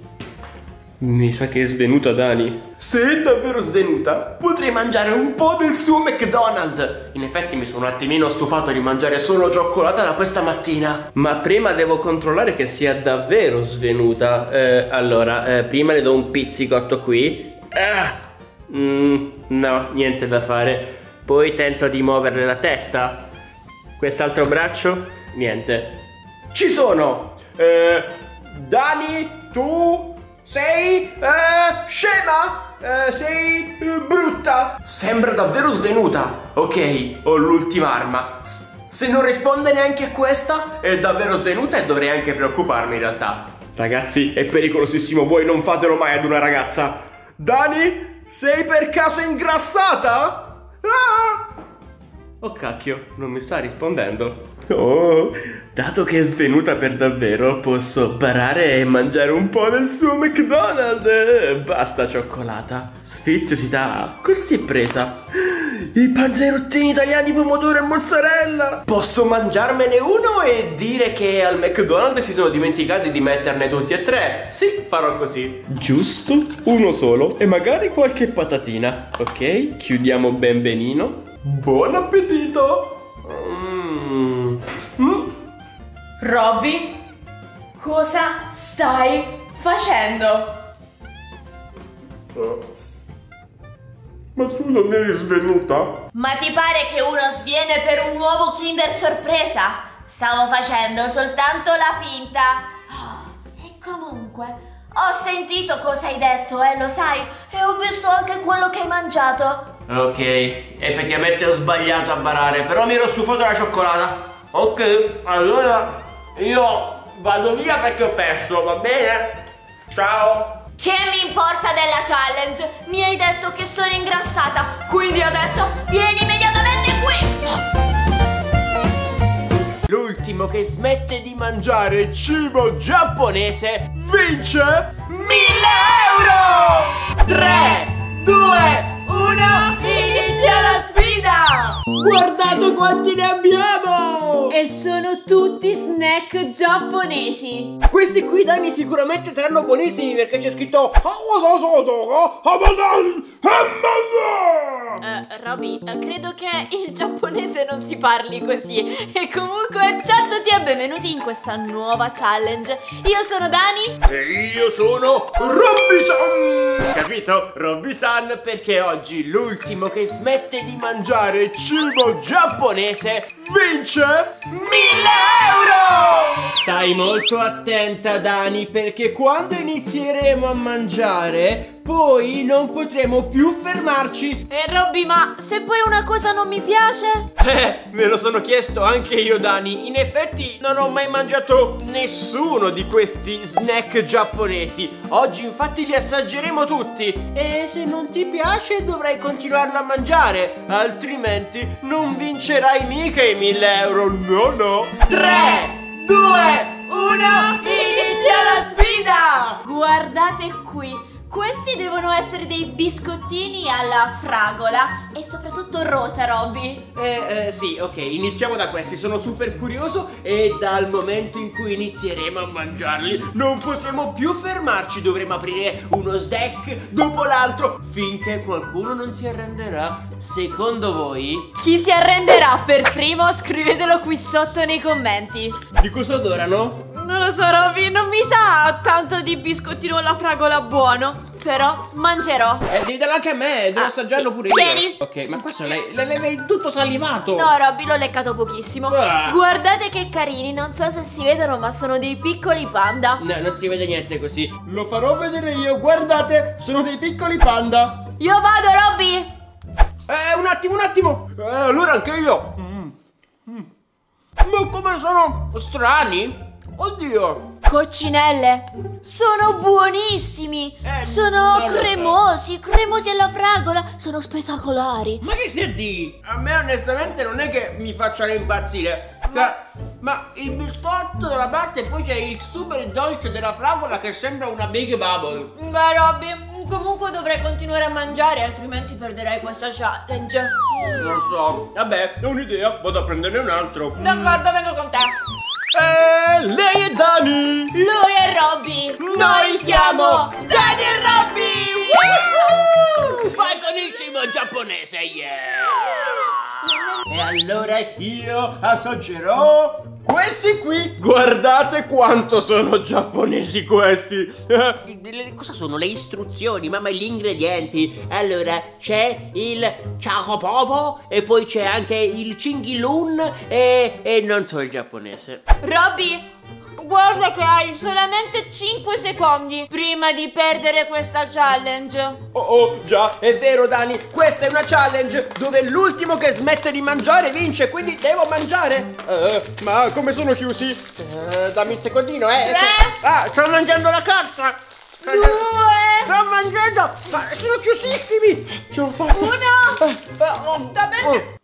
Mi sa che è svenuta Dani. Se è davvero svenuta, potrei mangiare un po' del suo McDonald's. In effetti mi sono un attimino stufato di mangiare solo cioccolata da questa mattina. Ma prima devo controllare che sia davvero svenuta. Eh, allora, eh, prima le do un pizzicotto qui. Ah! Mm, no, niente da fare. Poi tento di muoverle la testa. Quest'altro braccio? Niente. Ci sono! Eh, Dani, tu sei eh, scema? Eh, sei eh, brutta? Sembra davvero svenuta. Ok, ho l'ultima arma. Se non risponde neanche a questa, è davvero svenuta e dovrei anche preoccuparmi in realtà. Ragazzi, è pericolosissimo, voi non fatelo mai ad una ragazza. Dani, sei per caso ingrassata? Ah! Oh cacchio, non mi sta rispondendo. Oh, dato che è svenuta per davvero, posso barare e mangiare un po' del suo McDonald's. Basta cioccolata. Sfiziosità. Cosa si è presa? I panzerottini italiani pomodoro e mozzarella. Posso mangiarmene uno e dire che al McDonald's si sono dimenticati di metterne tutti e tre. Sì, farò così. Giusto, uno solo e magari qualche patatina. Ok, chiudiamo ben benino. Buon appetito! Mm. Mm. Robby, cosa stai facendo? Ma tu non eri svenuta? Ma ti pare che uno sviene per un uovo Kinder sorpresa? Stavo facendo soltanto la finta. Oh, e comunque, ho sentito cosa hai detto, eh, lo sai? E ho visto anche quello che hai mangiato. Ok, effettivamente ho sbagliato a barare, però mi ero stufato della cioccolata. Ok, allora io vado via perché ho perso, va bene? Ciao! Che mi importa della challenge? Mi hai detto che sono ingrassata, quindi adesso vieni immediatamente qui! L'ultimo che smette di mangiare cibo giapponese vince 1000 euro! 3, 2, 1, inizia la sfida! Guardate quanti ne abbiamo! E sono tutti snack giapponesi. Questi qui Dani sicuramente saranno buonissimi perché c'è scritto Eh, Roby, eh, credo che il giapponese non si parli così. E comunque, ciao a tutti e benvenuti in questa nuova challenge. Io sono Dani. E io sono Robby-san! Capito? Robby-san perché oggi l'ultimo che smette di mangiare cibo giapponese vince 1000 euro! Stai molto attenta Dani perché quando inizieremo a mangiare poi non potremo più fermarci E Robby, ma se poi una cosa non mi piace? Eh, me lo sono chiesto anche io Dani In effetti non ho mai mangiato nessuno di questi snack giapponesi Oggi infatti li assaggeremo tutti E se non ti piace dovrai continuarlo a mangiare Altrimenti non vincerai mica i 1000 euro. No no. 3, 2, 1 Inizia la sfida. Guardate qui. Questi devono essere dei biscottini alla fragola e soprattutto rosa, Robby. Eh, eh, sì, ok, iniziamo da questi, sono super curioso e dal momento in cui inizieremo a mangiarli non potremo più fermarci, dovremo aprire uno snack dopo l'altro finché qualcuno non si arrenderà. Secondo voi Chi si arrenderà per primo scrivetelo qui sotto nei commenti. di cosa odorano? Non lo so, Robby, non mi sa tanto di biscottino alla fragola buono. Però mangerò. Eh, devi darlo anche a me, devo Ah, assaggiarlo sì. pure io. Tieni. Ok, ma questo l'hai tutto salivato. No, Robby, l'ho leccato pochissimo. Ah. Guardate che carini, non so se si vedono, ma sono dei piccoli panda. No, non si vede niente così. Lo farò vedere io, guardate, sono dei piccoli panda. Io vado, Robby! Eh, un attimo, un attimo. Eh, allora anche io. Mm. Mm. Ma come sono strani? Oddio. Coccinelle, sono buonissimi! Eh, sono lo cremosi, cremosi alla fragola, sono spettacolari! Ma che stai di? A me onestamente non è che mi facciano impazzire. Cioè, ma il biscotto da una parte e poi c'è il super dolce della fragola che sembra una Big Bubble. Beh, Robby, comunque dovrei continuare a mangiare, altrimenti perderei questa challenge. Non so. Vabbè, è un'idea. Vado a prenderne un altro. D'accordo, vengo con te. Eh, lei è Dani. Lui è Robby! Noi siamo Dani e Robby! Vai con il cibo giapponese, yeah! E allora io assaggerò questi qui. Guardate quanto sono giapponesi questi. Cosa sono le istruzioni? Mamma, gli ingredienti. Allora, c'è il chakopopo e poi c'è anche il chingilun e, e non so il giapponese. Robby, guarda che hai solamente 5 secondi prima di perdere questa challenge. Oh oh, già, è vero Dani, questa è una challenge dove l'ultimo che smette di mangiare vince, quindi devo mangiare. Eh, ma come sono chiusi? Eh, dammi un secondino, eh. Tre. Ah, sto mangiando la carta. Due, Sto mangiando, ma sono chiusissimi. Ce l'ho fatta. uno. Eh, oh, Sta bene. oh.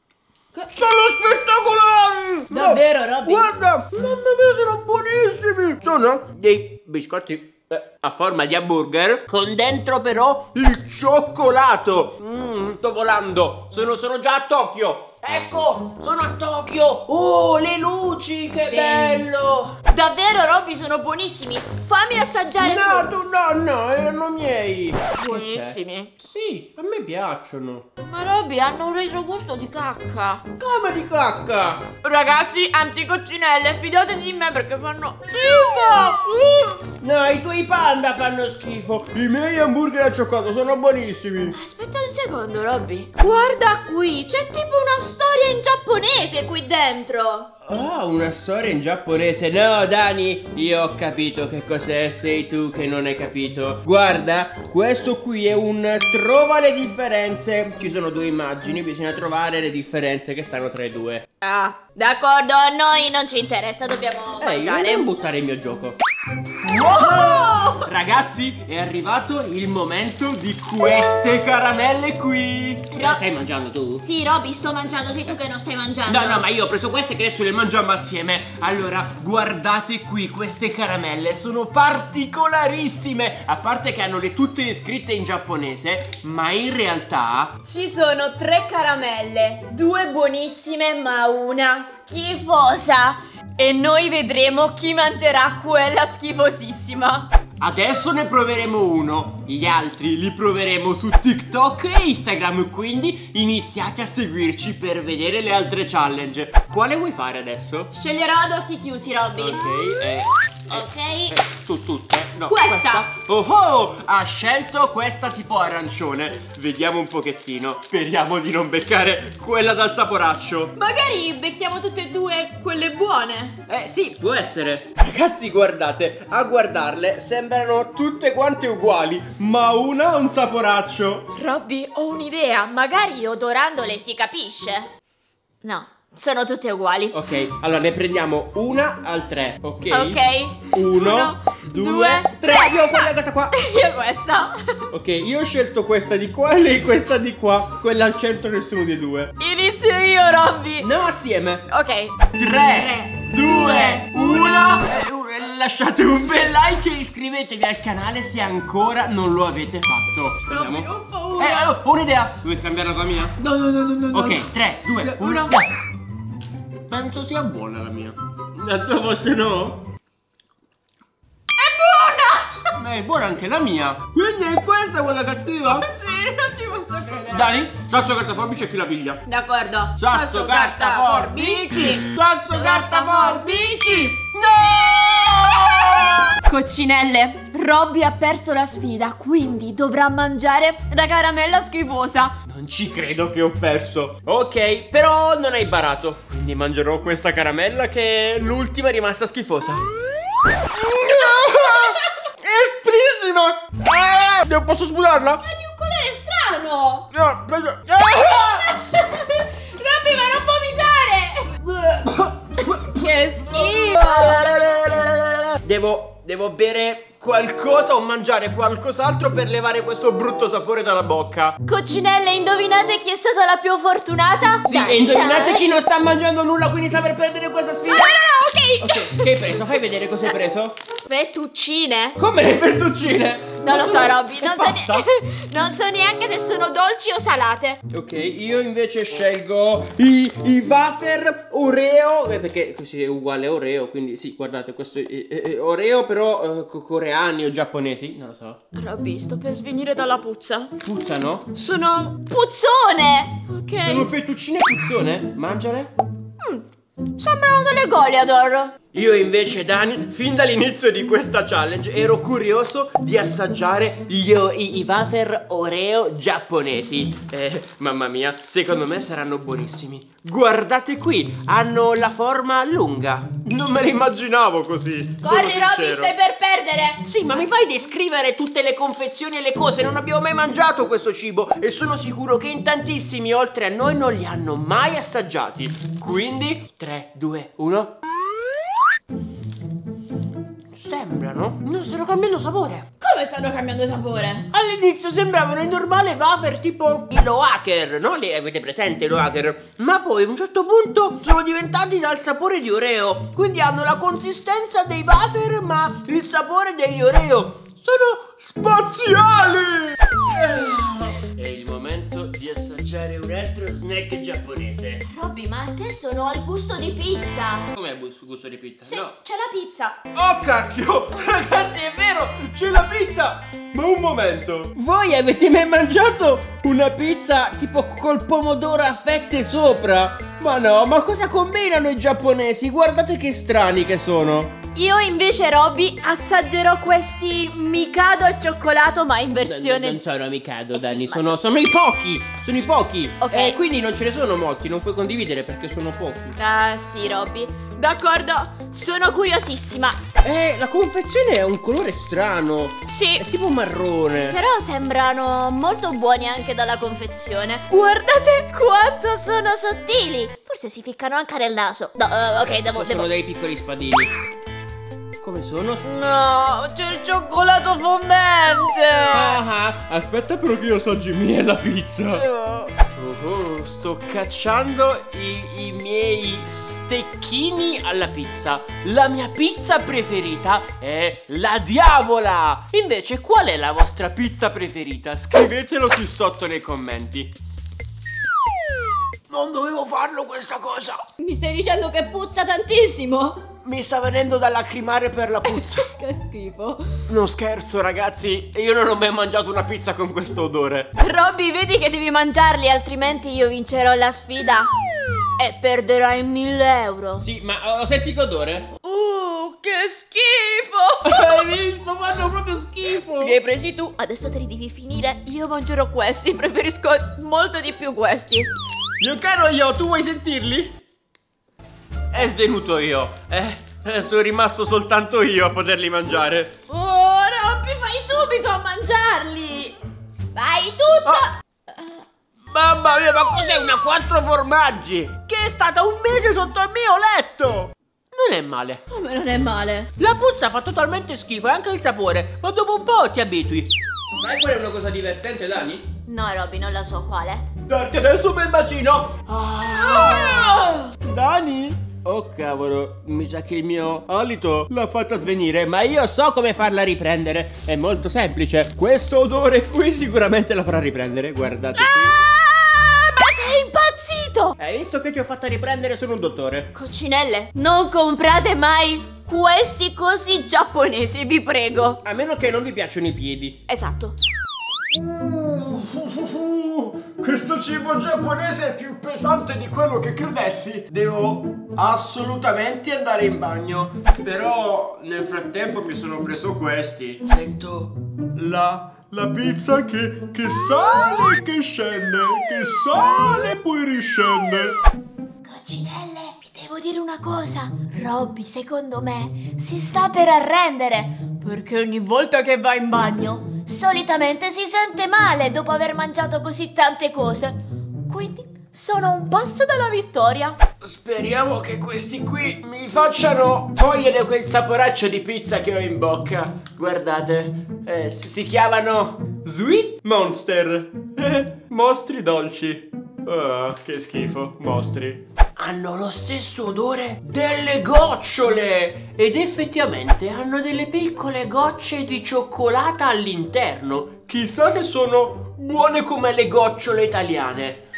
Sono spettacolari! Davvero, No, Robby? Guarda, mamma mia, sono buonissimi! Sono dei biscotti eh, a forma di hamburger con dentro però il cioccolato. Mmm, sto volando. Sono, sono già a Tokyo. Ecco, sono a Tokyo. Oh, le luci, che Sì. bello! Davvero, Robby, sono buonissimi. Fammi assaggiare. No, tu no, no, erano miei. Buonissimi. Sì, a me piacciono. Ma Robby hanno un retrogusto di cacca. Come di cacca? Ragazzi, anzi coccinelle, fidatevi di me perché fanno schifo. No, i tuoi panda fanno schifo. I miei hamburger al cioccolato sono buonissimi. Aspetta un secondo, Robby. Guarda qui, c'è tipo una storia in giapponese qui dentro. Ah, una storia in giapponese. No, Dani, io ho capito che cos'è. Sei tu che non hai capito. Guarda, questo qui è un trova le differenze. Ci sono due immagini, bisogna trovare le differenze che stanno tra i due. Ah, d'accordo, a noi non ci interessa, dobbiamo Ehi, mangiare. non buttare il mio gioco. Wow! Ragazzi, è arrivato il momento di queste caramelle qui. Le Ro- stai mangiando tu? Sì, Robby, sto mangiando, sei tu che non stai mangiando. No, no, ma io ho preso queste che adesso le mangiamo assieme. Allora, guardate qui, queste caramelle sono particolarissime. A parte che hanno le tutte scritte in giapponese, ma in realtà Ci sono tre caramelle, due buonissime ma una schifosa. E noi vedremo chi mangerà quella schifosissima. Adesso ne proveremo uno. Gli altri li proveremo su TikTok e Instagram. Quindi iniziate a seguirci per vedere le altre challenge. Quale vuoi fare adesso? Sceglierò ad occhi chiusi, Robby. Ok, eh, Ok. eh, tu tutte? No, Questa. Oh oh, ha scelto questa tipo arancione. Vediamo un pochettino. Speriamo di non beccare quella dal saporaccio. Magari becchiamo tutte e due quelle buone. Eh sì, può essere. Ragazzi, guardate, a guardarle sembrano tutte quante uguali, ma una ha un saporaccio. Robby, ho un'idea. Magari odorandole si capisce. No, sono tutte uguali. Ok, allora ne prendiamo una al tre, ok? Ok. Uno, Uno, due, due, tre. tre. Io quella questa qua. Io questa. Ok, io ho scelto questa di qua e lei questa di qua. Quella al centro nessuno dei due. Inizio io, Robby. Andiamo assieme. Ok. 3, 2, 1. Lasciate un bel like e iscrivetevi al canale se ancora non lo avete fatto. Vediamo. ho paura. Eh, ho un'idea. Vuoi scambiare la tua mia? No, no, no, no, no. Ok, 3, 2, 1. Uno. Penso sia buona la mia. La tua forse no? È buona! Ma è buona anche la mia. Quindi è questa quella cattiva? Sì, non ci posso credere. Dani, sasso carta forbice e chi la piglia? D'accordo. Sasso, carta, forbici. Sasso, carta, forbici. Coccinelle, Robby ha perso la sfida, quindi dovrà mangiare la caramella schifosa. Non ci credo che ho perso. Ok, però non hai barato. Quindi mangerò questa caramella che l'ultima è rimasta schifosa. È esprissima! Ah, devo- posso sputarla? È di un colore strano. No, no, ah! Robby, ma non vomitare! che schifo! Devo, devo bere qualcosa o mangiare qualcos'altro per levare questo brutto sapore dalla bocca. Coccinelle, indovinate chi è stata la più fortunata? Sì, e indovinate chi non sta mangiando nulla, quindi sta per perdere questa sfida. No, no, no, ok. Che hai preso? Fai vedere cosa hai preso. Fettuccine? Come le fettuccine? Non lo so, Robby, non, so ne- non so neanche se sono dolci o salate. Ok, io invece scelgo i, i wafer Oreo eh, Perché così è uguale a Oreo Quindi sì, guardate, questo è, è- è Oreo però eh, co- coreani o giapponesi Non lo so Robby, sto per svenire dalla puzza. Puzzano? Sono puzzone! Ok. Sono fettuccine puzzone? Mangiale? Sembrano delle Goliador. Io invece, Dani, fin dall'inizio di questa challenge ero curioso di assaggiare gli o- i, i wafer Oreo giapponesi. Eh, mamma mia, secondo me saranno buonissimi. Guardate qui, hanno la forma lunga. Non me le immaginavo così. Corri, Robby, stai per perdere. Sì, ma mi fai descrivere tutte le confezioni e le cose? Non abbiamo mai mangiato questo cibo e sono sicuro che in tantissimi oltre a noi non li hanno mai assaggiati. Quindi, 3, 2, 1. Sembrano non stanno cambiando sapore. Come stanno cambiando sapore? All'inizio sembravano il normale wafer tipo i Loaker, no? Li avete presente i Loaker? Ma poi a un certo punto sono diventati dal sapore di Oreo. Quindi hanno la consistenza dei wafer ma il sapore degli Oreo. Sono spaziali! Altro snack giapponese. Robby, ma a te sono al gusto di pizza. Com'è il gusto di pizza? Sì, No. c'è la pizza. Oh cacchio! Ragazzi è vero! C'è la pizza! Ma un momento! Voi avete mai mangiato una pizza tipo col pomodoro a fette sopra? Ma no, ma cosa combinano i giapponesi? Guardate che strani che sono! Io invece, Robby, assaggerò questi Mikado al cioccolato, ma in versione... Non sono Mikado, Eh sì, Dani, ma sono, sono i pochi! Sono i pochi! Ok. Eh, quindi non ce ne sono molti, non puoi condividere perché sono pochi. Ah, sì, Robby. D'accordo, sono curiosissima. Eh, la confezione è un colore strano. Sì, È tipo marrone. Però sembrano molto buoni anche dalla confezione. Guardate quanto sono sottili. Forse si ficcano anche nel naso. No, eh, ok, devo, sono devo. dei piccoli spadini. Come sono? No, c'è il cioccolato fondente. Ah, aspetta però che io assaggi mia la pizza. Oh. Oh, sto cacciando i, i miei stecchini alla pizza. La mia pizza preferita è la diavola. Invece, qual è la vostra pizza preferita? Scrivetelo qui sotto nei commenti. Non dovevo farlo questa cosa. Mi stai dicendo che puzza tantissimo? Mi sta venendo da lacrimare per la puzza. Che schifo. Non scherzo, ragazzi. Io non ho mai mangiato una pizza con questo odore. Robby, vedi che devi mangiarli, altrimenti io vincerò la sfida. E perderai 1000 euro. Sì, ma oh, senti che odore? Uh, che schifo! Hai visto? Fanno proprio schifo. Li hai presi tu, adesso te li devi finire. Io mangerò questi, preferisco molto di più questi. Mio caro io, tu vuoi sentirli? È svenuto io. Eh, eh, sono rimasto soltanto io a poterli mangiare. Oh, Robby, fai subito a mangiarli! Vai tutto! Mamma mia, ma cos'è una quattro formaggi? Che è stata un mese sotto il mio letto! Non è male. Come non è male? La puzza fa totalmente schifo e anche il sapore, ma dopo un po' ti abitui. Sai qual è una cosa divertente, Dani? No, Robby, non la so quale. Darti adesso un bel bacino. Ah! Dani? Oh cavolo, mi sa che il mio alito l'ha fatta svenire, ma io so come farla riprendere. È molto semplice. Questo odore qui sicuramente la farà riprendere. Guardate qui. Ah, impazzito! Hai visto che ti ho fatta riprendere? Sono un dottore. Coccinelle, non comprate mai questi cosi giapponesi, vi prego. A meno che non vi piacciono i piedi. Esatto. Questo cibo giapponese è più pesante di quello che credessi. Devo assolutamente andare in bagno. Però nel frattempo mi sono preso questi. Sento la, la pizza che, che sale e che scende, che sale e poi riscende. Coccinelle, vi devo dire una cosa. Robby, secondo me, si sta per arrendere. Perché ogni volta che va in bagno, solitamente si sente male dopo aver mangiato così tante cose. Quindi sono un passo dalla vittoria. Speriamo che questi qui mi facciano togliere quel saporaccio di pizza che ho in bocca. Guardate, eh, si chiamano Sweet Monster. Eh, mostri dolci. Oh, che schifo, mostri. Hanno lo stesso odore delle gocciole ed effettivamente hanno delle piccole gocce di cioccolata all'interno. Chissà se sono buone come le gocciole italiane.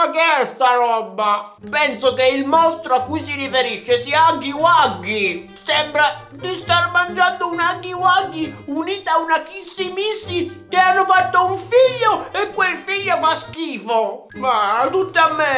Ma che è sta roba? Penso che il mostro a cui si riferisce sia Huggy Wuggy. Sembra di star mangiando un Huggy Wuggy unita a una Kissy Missy che hanno fatto un figlio e quel figlio fa schifo. Ma tutte a me.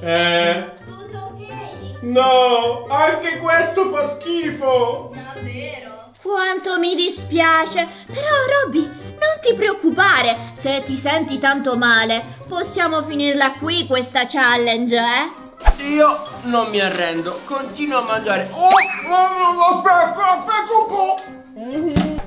Eh? Tutto ok? No, anche questo fa schifo. Davvero? Quanto mi dispiace, però Robby, non ti preoccupare se ti senti tanto male. Possiamo finirla qui questa challenge, eh? Io non mi arrendo, continuo a mangiare. Oh, oh, aspetta un po'.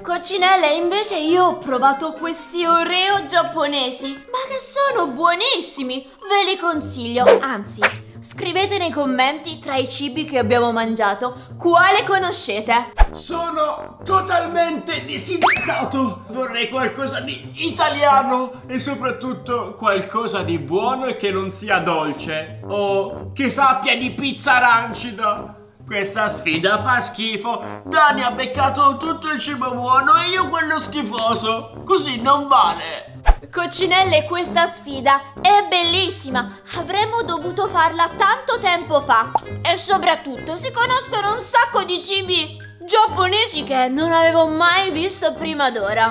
Coccinelle, invece io ho provato questi Oreo giapponesi, ma che sono buonissimi! Ve li consiglio, anzi, scrivete nei commenti tra i cibi che abbiamo mangiato quale conoscete. Sono totalmente disidratato. Vorrei qualcosa di italiano e soprattutto qualcosa di buono e che non sia dolce. O che sappia di pizza arancida. Questa sfida fa schifo. Dani ha beccato tutto il cibo buono e io quello schifoso. Così non vale. Coccinelle, questa sfida è bellissima! Avremmo dovuto farla tanto tempo fa! E soprattutto si conoscono un sacco di cibi giapponesi che non avevo mai visto prima d'ora!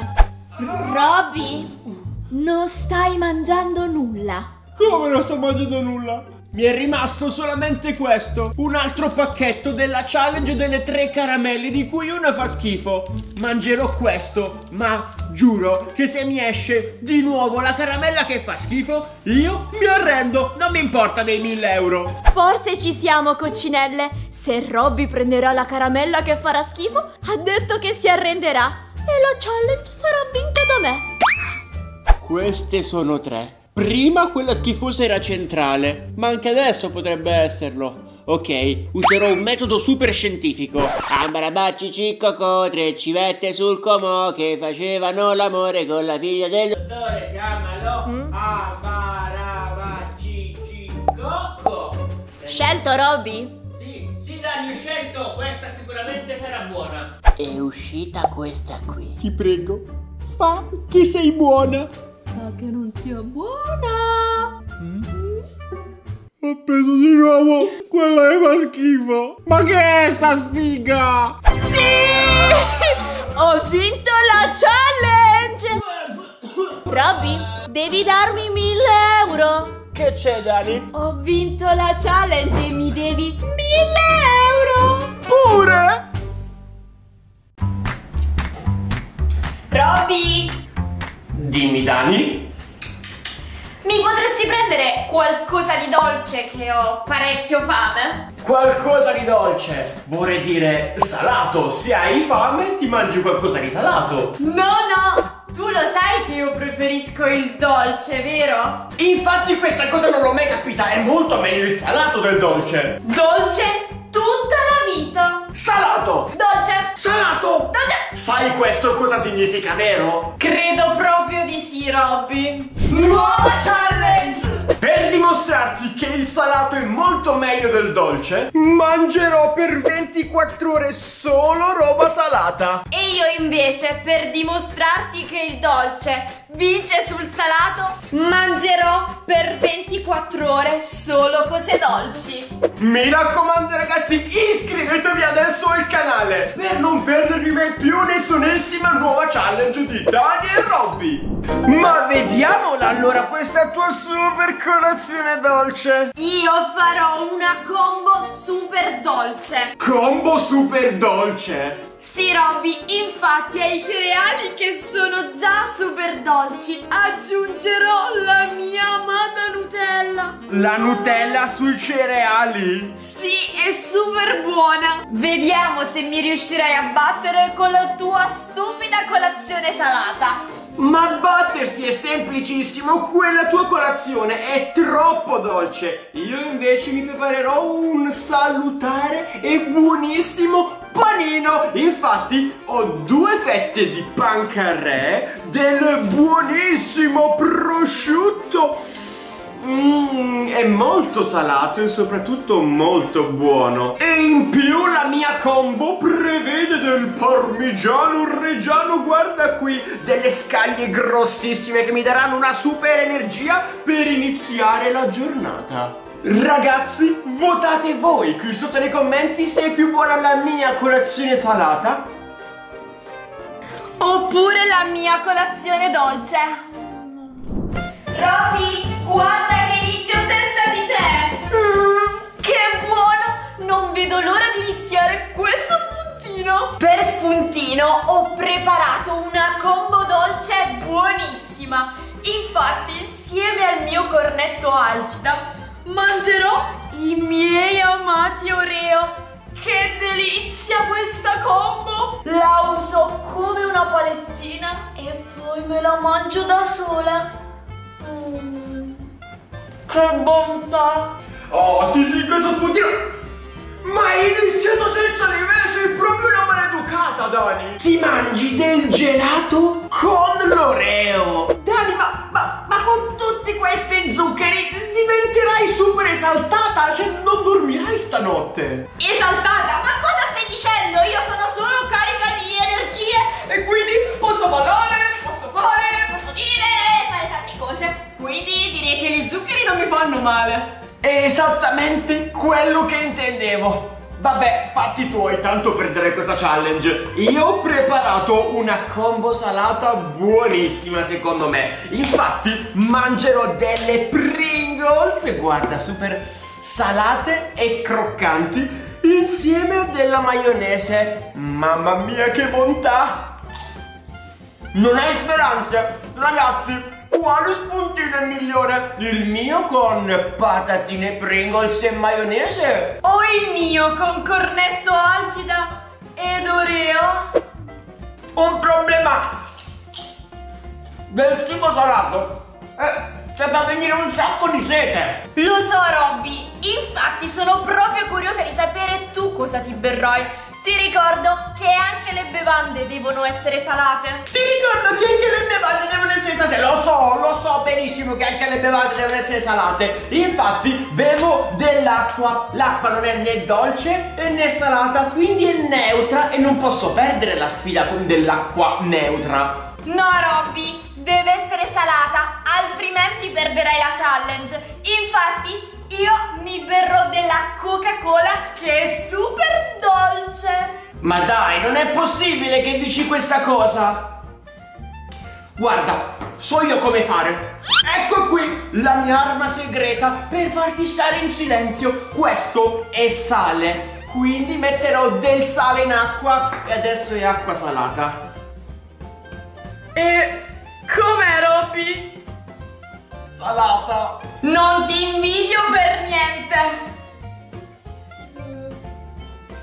Robby, non stai mangiando nulla! Come non sto mangiando nulla? Mi è rimasto solamente questo, un altro pacchetto della challenge delle tre caramelle di cui una fa schifo. Mangerò questo, ma giuro che se mi esce di nuovo la caramella che fa schifo, io mi arrendo, non mi importa dei 1000 euro. Forse ci siamo, coccinelle! Se Robby prenderà la caramella che farà schifo, ha detto che si arrenderà e la challenge sarà vinta da me! Queste sono tre. Prima quella schifosa era centrale, ma anche adesso potrebbe esserlo. Ok, userò un metodo super scientifico. Ambarabacci ciccoco, tre civette sul comò che facevano l'amore con la figlia del dottore. Chiamalo Ambarabacci ciccoco. Scelto, Robby? Sì, sì Dani, ho scelto. Questa sicuramente sarà buona. È uscita questa qui. Ti prego, fa che sei buona. Sa che non sia buona! Ho preso di nuovo quella che fa schifo. Ma che è sta sfiga? Sì! Ho vinto la challenge! Robby, devi darmi 1000 euro! Che c'è Dani? Ho vinto la challenge e mi devi 1000 euro! Pure? Robby, Dimmi Dani. mi potresti prendere qualcosa di dolce che ho parecchio fame? Qualcosa di dolce. Vorrei dire salato. Se hai fame ti mangi qualcosa di salato. No, no, tu lo sai che io preferisco il dolce, vero? Infatti questa cosa non l'ho mai capita. È molto meglio il salato del dolce. Dolce tutta la vita. Salato. Dolce, Salato. dolce. Sai questo cosa significa, vero? Credo proprio di sì, Robby. Nuova challenge! Per dimostrarti che il salato è molto meglio del dolce, mangerò per 24 ore solo roba salata. E io invece, per dimostrarti che il dolce vince sul salato, mangerò per 24 ore solo cose dolci. Mi raccomando ragazzi, iscrivetevi adesso al canale per non perdervi mai più nessunissima nuova challenge di Dani e Robby. Ma vediamola allora questa tua super colazione dolce. Io farò una combo super dolce. Combo super dolce. Sì, Robby, infatti ai cereali che sono già super dolci aggiungerò la mia amata Nutella. La Nutella sui cereali. Sì, è super buona. Vediamo se mi riuscirai a battere con la tua stupida colazione salata. Ma batte batterti è semplicissimo, quella tua colazione è troppo dolce. Io invece mi preparerò un salutare e buonissimo panino. Infatti ho due fette di pan carré, del buonissimo prosciutto Mmm, è molto salato e soprattutto molto buono. E in più la mia combo prevede del parmigiano reggiano, guarda qui, delle scaglie grossissime che mi daranno una super energia per iniziare la giornata. Ragazzi, votate voi qui sotto nei commenti se è più buona la mia colazione salata Oppure la mia colazione dolce. Roby, guarda che inizio senza di te! Mm, che buono! Non vedo l'ora di iniziare questo spuntino! Per spuntino ho preparato una combo dolce buonissima! Infatti, insieme al mio cornetto algida, mangerò i miei amati Oreo! Che delizia questa combo! La uso come una palettina e poi me la mangio da sola! Che bontà! Oh, sì sì, questo spuntino Ma hai iniziato senza di me, sei proprio una maleducata, Dani Ti mangi del gelato con l'oreo Dani, ma, ma, ma con tutti questi zuccheri diventerai super esaltata Cioè, non dormirai stanotte Esaltata? Ma cosa stai dicendo? Io sono solo carica di energie e quindi posso ballare, fare, posso dire, fare tante cose. Quindi direi che gli zuccheri non mi fanno male. È esattamente quello che intendevo Vabbè, fatti tuoi, tanto perderei questa challenge Io ho preparato una combo salata buonissima secondo me Infatti mangerò delle Pringles Guarda, super salate e croccanti Insieme a della maionese Mamma mia che bontà Non hai speranze, ragazzi quale spuntino è migliore? Il mio con patatine Pringles e maionese? O il mio con cornetto algida ed oreo? Un problema del cibo salato eh, c'è da venire un sacco di sete Lo so Robby, infatti sono proprio curiosa di sapere tu cosa ti berrai ti ricordo che anche le bevande devono essere salate. Ti ricordo che anche le bevande devono essere salate. Lo so, lo so benissimo che anche le bevande devono essere salate. Infatti bevo dell'acqua. L'acqua non è né dolce né salata, quindi è neutra e non posso perdere la sfida con dell'acqua neutra. No, Robby, deve essere salata, altrimenti perderai la challenge. Infatti, io mi berrò della Coca-Cola che è super dolce. Ma dai, non è possibile che dici questa cosa. Guarda, so io come fare. Ecco qui la mia arma segreta per farti stare in silenzio. Questo è sale. Quindi metterò del sale in acqua e adesso è acqua salata. E com'è, Robby? Salata. Non ti invidio per niente.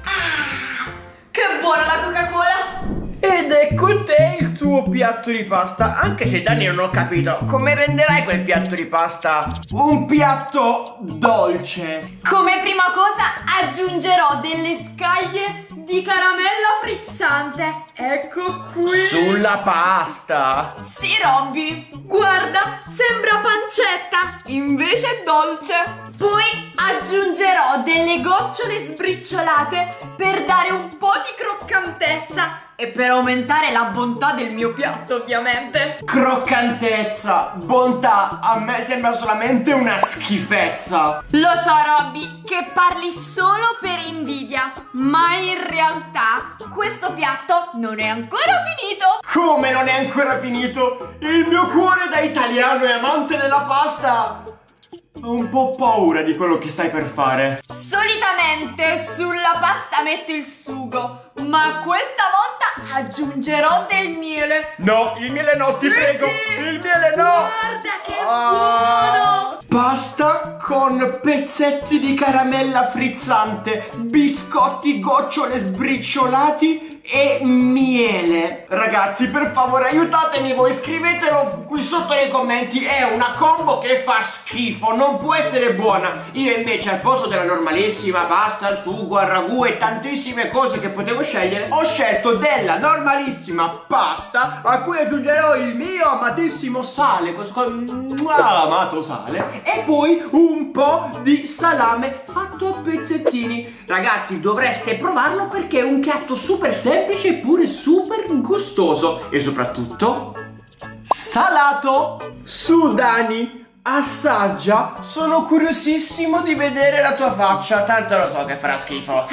Ah, che buona la Coca-Cola. Ed ecco te il tuo piatto di pasta Anche se Dani non ho capito Come renderai quel piatto di pasta un piatto dolce? Come prima cosa aggiungerò delle scaglie di caramella frizzante. Ecco qui. Sulla pasta? Sì Robby. Guarda, sembra pancetta Invece è dolce. Poi aggiungerò delle gocciole sbriciolate per dare un po' di croccantezza e per aumentare la bontà del mio piatto, ovviamente. Croccantezza, bontà, a me sembra solamente una schifezza. Lo so, Robby, che parli solo per invidia, ma in realtà questo piatto non è ancora finito. Come non è ancora finito? Il mio cuore da italiano e amante della pasta ho un po' paura di quello che stai per fare. Solitamente sulla pasta metto il sugo, ma questa volta aggiungerò del miele. No, il miele no, ti sì, prego. Sì. Il miele no. Guarda che ah. buono. Pasta con pezzetti di caramella frizzante, biscotti, gocciole sbriciolati e miele. Ragazzi, per favore, aiutatemi voi, scrivetelo qui sotto nei commenti. È una combo che fa schifo, non può essere buona. Io invece al posto della normalissima pasta al sugo, al ragù e tantissime cose che potevo scegliere, ho scelto della normalissima pasta a cui aggiungerò il mio amatissimo sale, questo amato sale, e poi un po' di salame fatto a pezzettini. Ragazzi, dovreste provarlo perché è un piatto super semplice eppure super gustoso e soprattutto salato. Su Dani, assaggia. Sono curiosissimo di vedere la tua faccia, tanto lo so che farà schifo.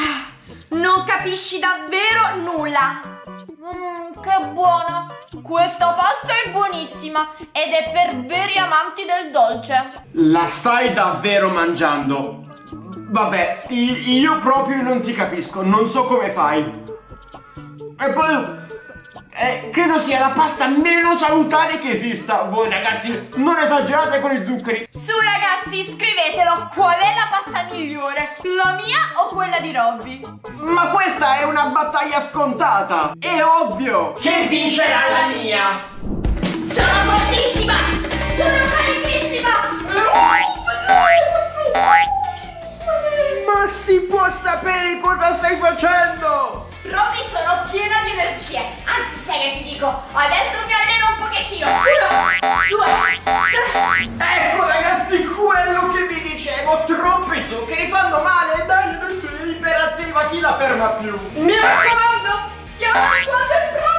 Non capisci davvero nulla. Mmm, che buono. Questa pasta è buonissima ed è per veri amanti del dolce. La stai davvero mangiando? Vabbè, io proprio non ti capisco, non so come fai. E poi eh, credo sia la pasta meno salutare che esista. Voi ragazzi, non esagerate con i zuccheri. Su ragazzi, scrivetelo qual è la pasta migliore, la mia o quella di Robby? Ma questa è una battaglia scontata. È ovvio che vincerà la mia. Sono fortissima! Sono carichissima! Ma si può sapere cosa stai facendo? Robby, sono piena di energie. Anzi, sai che ti dico, adesso mi alleno un pochettino. Uno, due, tre. Ecco ragazzi, quello che vi dicevo, troppi zuccheri fanno male. Dai, adesso è iperattiva, chi la ferma più? Mi raccomando, chiamami quando è pronto.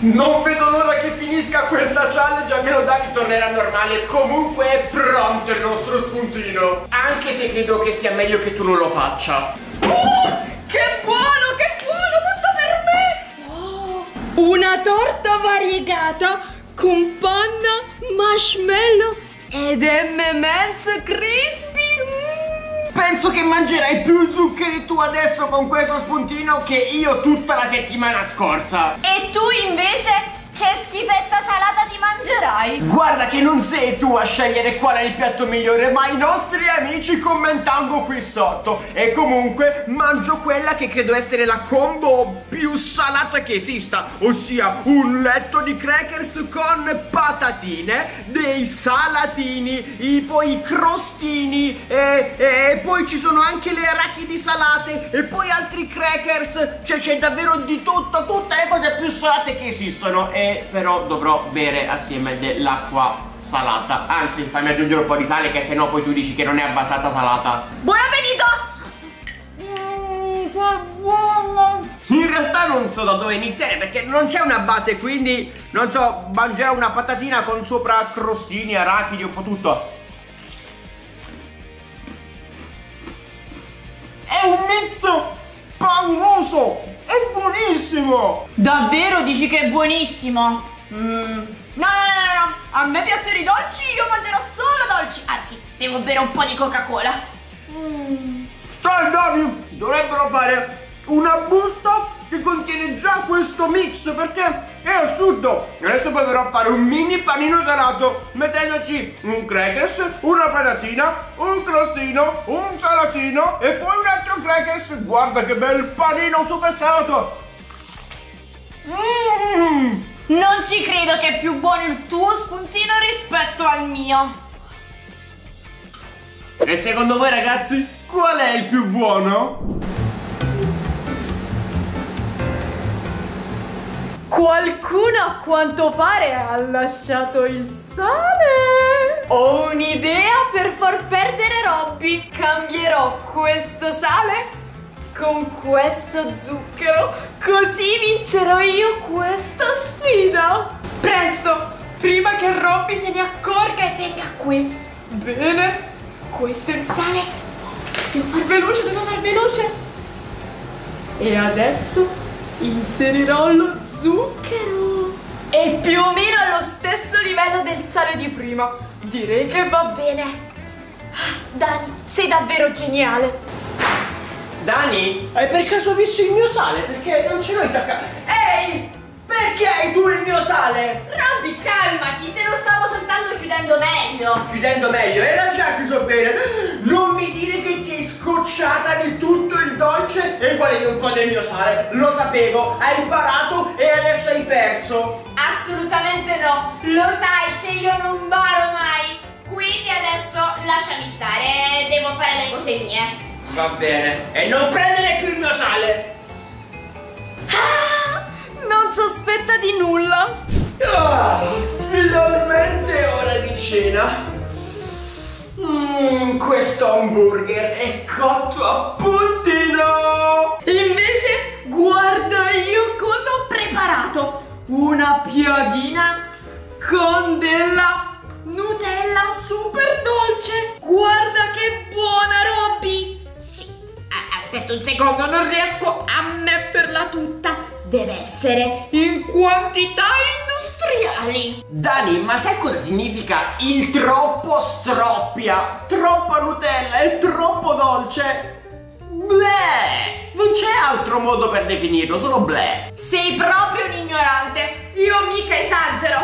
Non vedo l'ora che finisca questa challenge, almeno Dani tornerà normale. Comunque è pronto il nostro spuntino. Anche se credo che sia meglio che tu non lo faccia. Uh, che buono, che buono, tutto per me! Oh, una torta variegata con panna, marshmallow ed M&M's crispy. Mm. Penso che mangerai più zuccheri tu adesso con questo spuntino che io tutta la settimana scorsa. E tu invece? Che schifezza salata ti mangerai? Guarda che non sei tu a scegliere qual è il piatto migliore, ma i nostri amici commentando qui sotto. E comunque mangio quella che credo essere la combo più salata che esista, ossia un letto di crackers con patatine, dei salatini, i, poi i crostini, e, e- poi ci sono anche le arachidi salate, e poi altri crackers. Cioè c'è davvero di tutto, tutte le cose più salate che esistono. E però dovrò bere assieme dell'acqua salata. Anzi, fammi aggiungere un po' di sale che sennò poi tu dici che non è abbastanza salata. Buon appetito! Mmm, che buono! In realtà non so da dove iniziare perché non c'è una base, quindi non so, mangerò una patatina con sopra crostini, arachidi, un po' tutto. È un mix pauroso! È buonissimo! Davvero dici che è buonissimo? Mm. No, no, no, no, a me piacciono i dolci, io mangerò solo dolci. Anzi, devo bere un po' di Coca-Cola. Mm. Stai Dani, dovrebbero fare una busta che contiene già questo mix perché è assurdo. Adesso proverò a fare un mini panino salato mettendoci un crackers, una patatina, un crostino, un salatino e poi un altro crackers. Guarda che bel panino super salato. Mmm. Non ci credo che è più buono il tuo spuntino rispetto al mio. E secondo voi ragazzi, qual è il più buono? Qualcuno a quanto pare ha lasciato il sale. Ho un'idea per far perdere Robby. Cambierò questo sale con questo zucchero, così vincerò io questa sfida. Presto, prima che Robby se ne accorga e venga qui. Bene, questo è il sale. Devo far veloce, devo far veloce. E adesso inserirò lo zucchero. E più o meno allo stesso livello del sale di prima. Direi che va bene. Dani, sei davvero geniale. Dani, hai per caso visto il mio sale? Perché non ce l'ho in tasca. Ehi! Perché hai tu il mio sale? Robby, calmati, te lo stavo soltanto chiudendo meglio. Chiudendo meglio, era già chiuso bene. Non mi dire che scocciata di tutto il dolce e volevi un po' del mio sale, lo sapevo, hai imparato e adesso hai perso. Assolutamente no, lo sai che io non baro mai. Quindi adesso lasciami stare, devo fare le cose mie. Va bene, e non prendere più il mio sale. Ah, non sospetta di nulla. Ah, finalmente è ora di cena. Mmm, questo hamburger è cotto a puntino. Invece, guarda io cosa ho preparato. Una piadina con della Nutella super dolce. Guarda che buona, Robby. Sì, a- aspetta un secondo, non riesco a metterla tutta. Deve essere in quantità industriali. Dani, ma sai cosa significa il troppo stroppia? Troppa Nutella, è troppo dolce. Bleh! Non c'è altro modo per definirlo, solo bleh. Sei proprio un ignorante. Io mica esagero.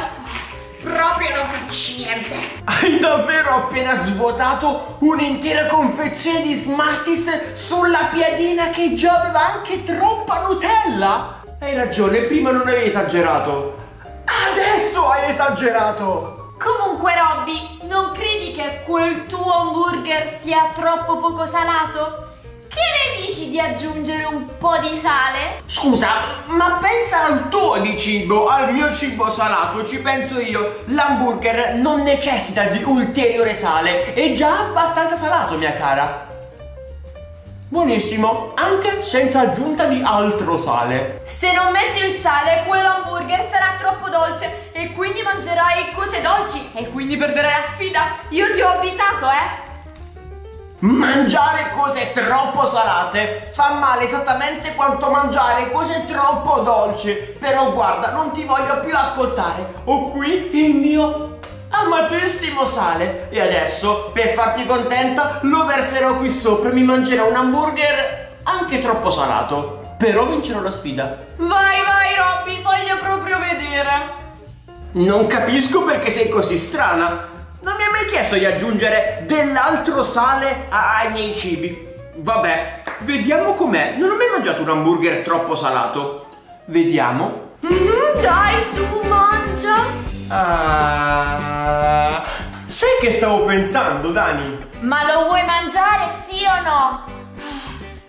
Proprio non capisci niente. Hai davvero appena svuotato un'intera confezione di Smarties sulla piadina che già aveva anche troppa Nutella? Hai ragione, prima non avevi esagerato. Adesso hai esagerato! Comunque, Robby, non credi che quel tuo hamburger sia troppo poco salato? Che ne dici di aggiungere un po' di sale? Scusa, ma pensa al tuo di cibo, al mio cibo salato, ci penso io. L'hamburger non necessita di ulteriore sale, è già abbastanza salato, mia cara. Buonissimo, anche senza aggiunta di altro sale. Se non metti il sale, quell'hamburger sarà troppo dolce e quindi mangerai cose dolci e quindi perderai la sfida. Io ti ho avvisato, eh? Mangiare cose troppo salate fa male esattamente quanto mangiare cose troppo dolci. Però guarda, non ti voglio più ascoltare. Ho qui il mio amatissimo sale. E adesso, per farti contenta, lo verserò qui sopra. Mi mangerò un hamburger anche troppo salato. Però vincerò la sfida. Vai, vai, Robby, voglio proprio vedere. Non capisco perché sei così strana. Non mi hai mai chiesto di aggiungere dell'altro sale ai miei cibi. Vabbè, vediamo com'è. Non ho mai mangiato un hamburger troppo salato. Vediamo. Mm, dai, su, mangia. Ah, sai che stavo pensando, Dani? Ma lo vuoi mangiare, sì o no?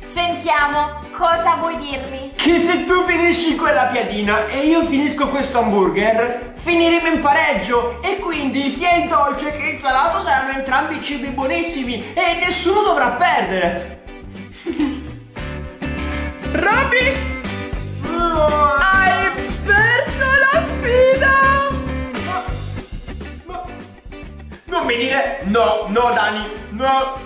Sentiamo, cosa vuoi dirmi? Che se tu finisci quella piadina e io finisco questo hamburger, finiremo in pareggio e quindi sia il dolce che il salato saranno entrambi cibi buonissimi e nessuno dovrà perdere. Robby, hai perso la sfida. Non mi dire no, no Dani, no.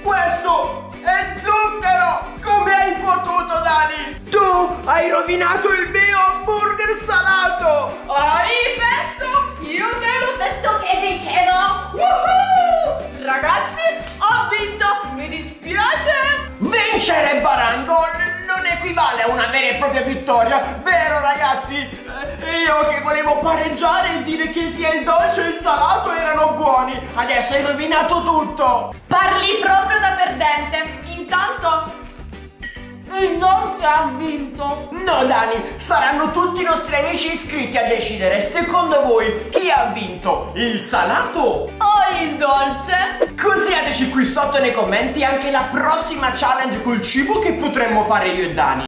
Questo è zucchero! Come hai potuto Dani? Tu hai rovinato il mio hamburger salato! Hai perso? Io te l'ho detto che vincevo! Woohoo! Ragazzi, ho vinto! Mi dispiace! Vincere barando non equivale a una vera e propria vittoria, vero ragazzi? Eh, Io che volevo pareggiare e dire che sia il dolce e il salato erano buoni, adesso hai rovinato tutto! Parli proprio da perdente. Intanto il dolce ha vinto. No Dani, saranno tutti i nostri amici iscritti a decidere, secondo voi chi ha vinto? Il salato? O il dolce? Consigliateci qui sotto nei commenti anche la prossima challenge col cibo che potremmo fare io e Dani.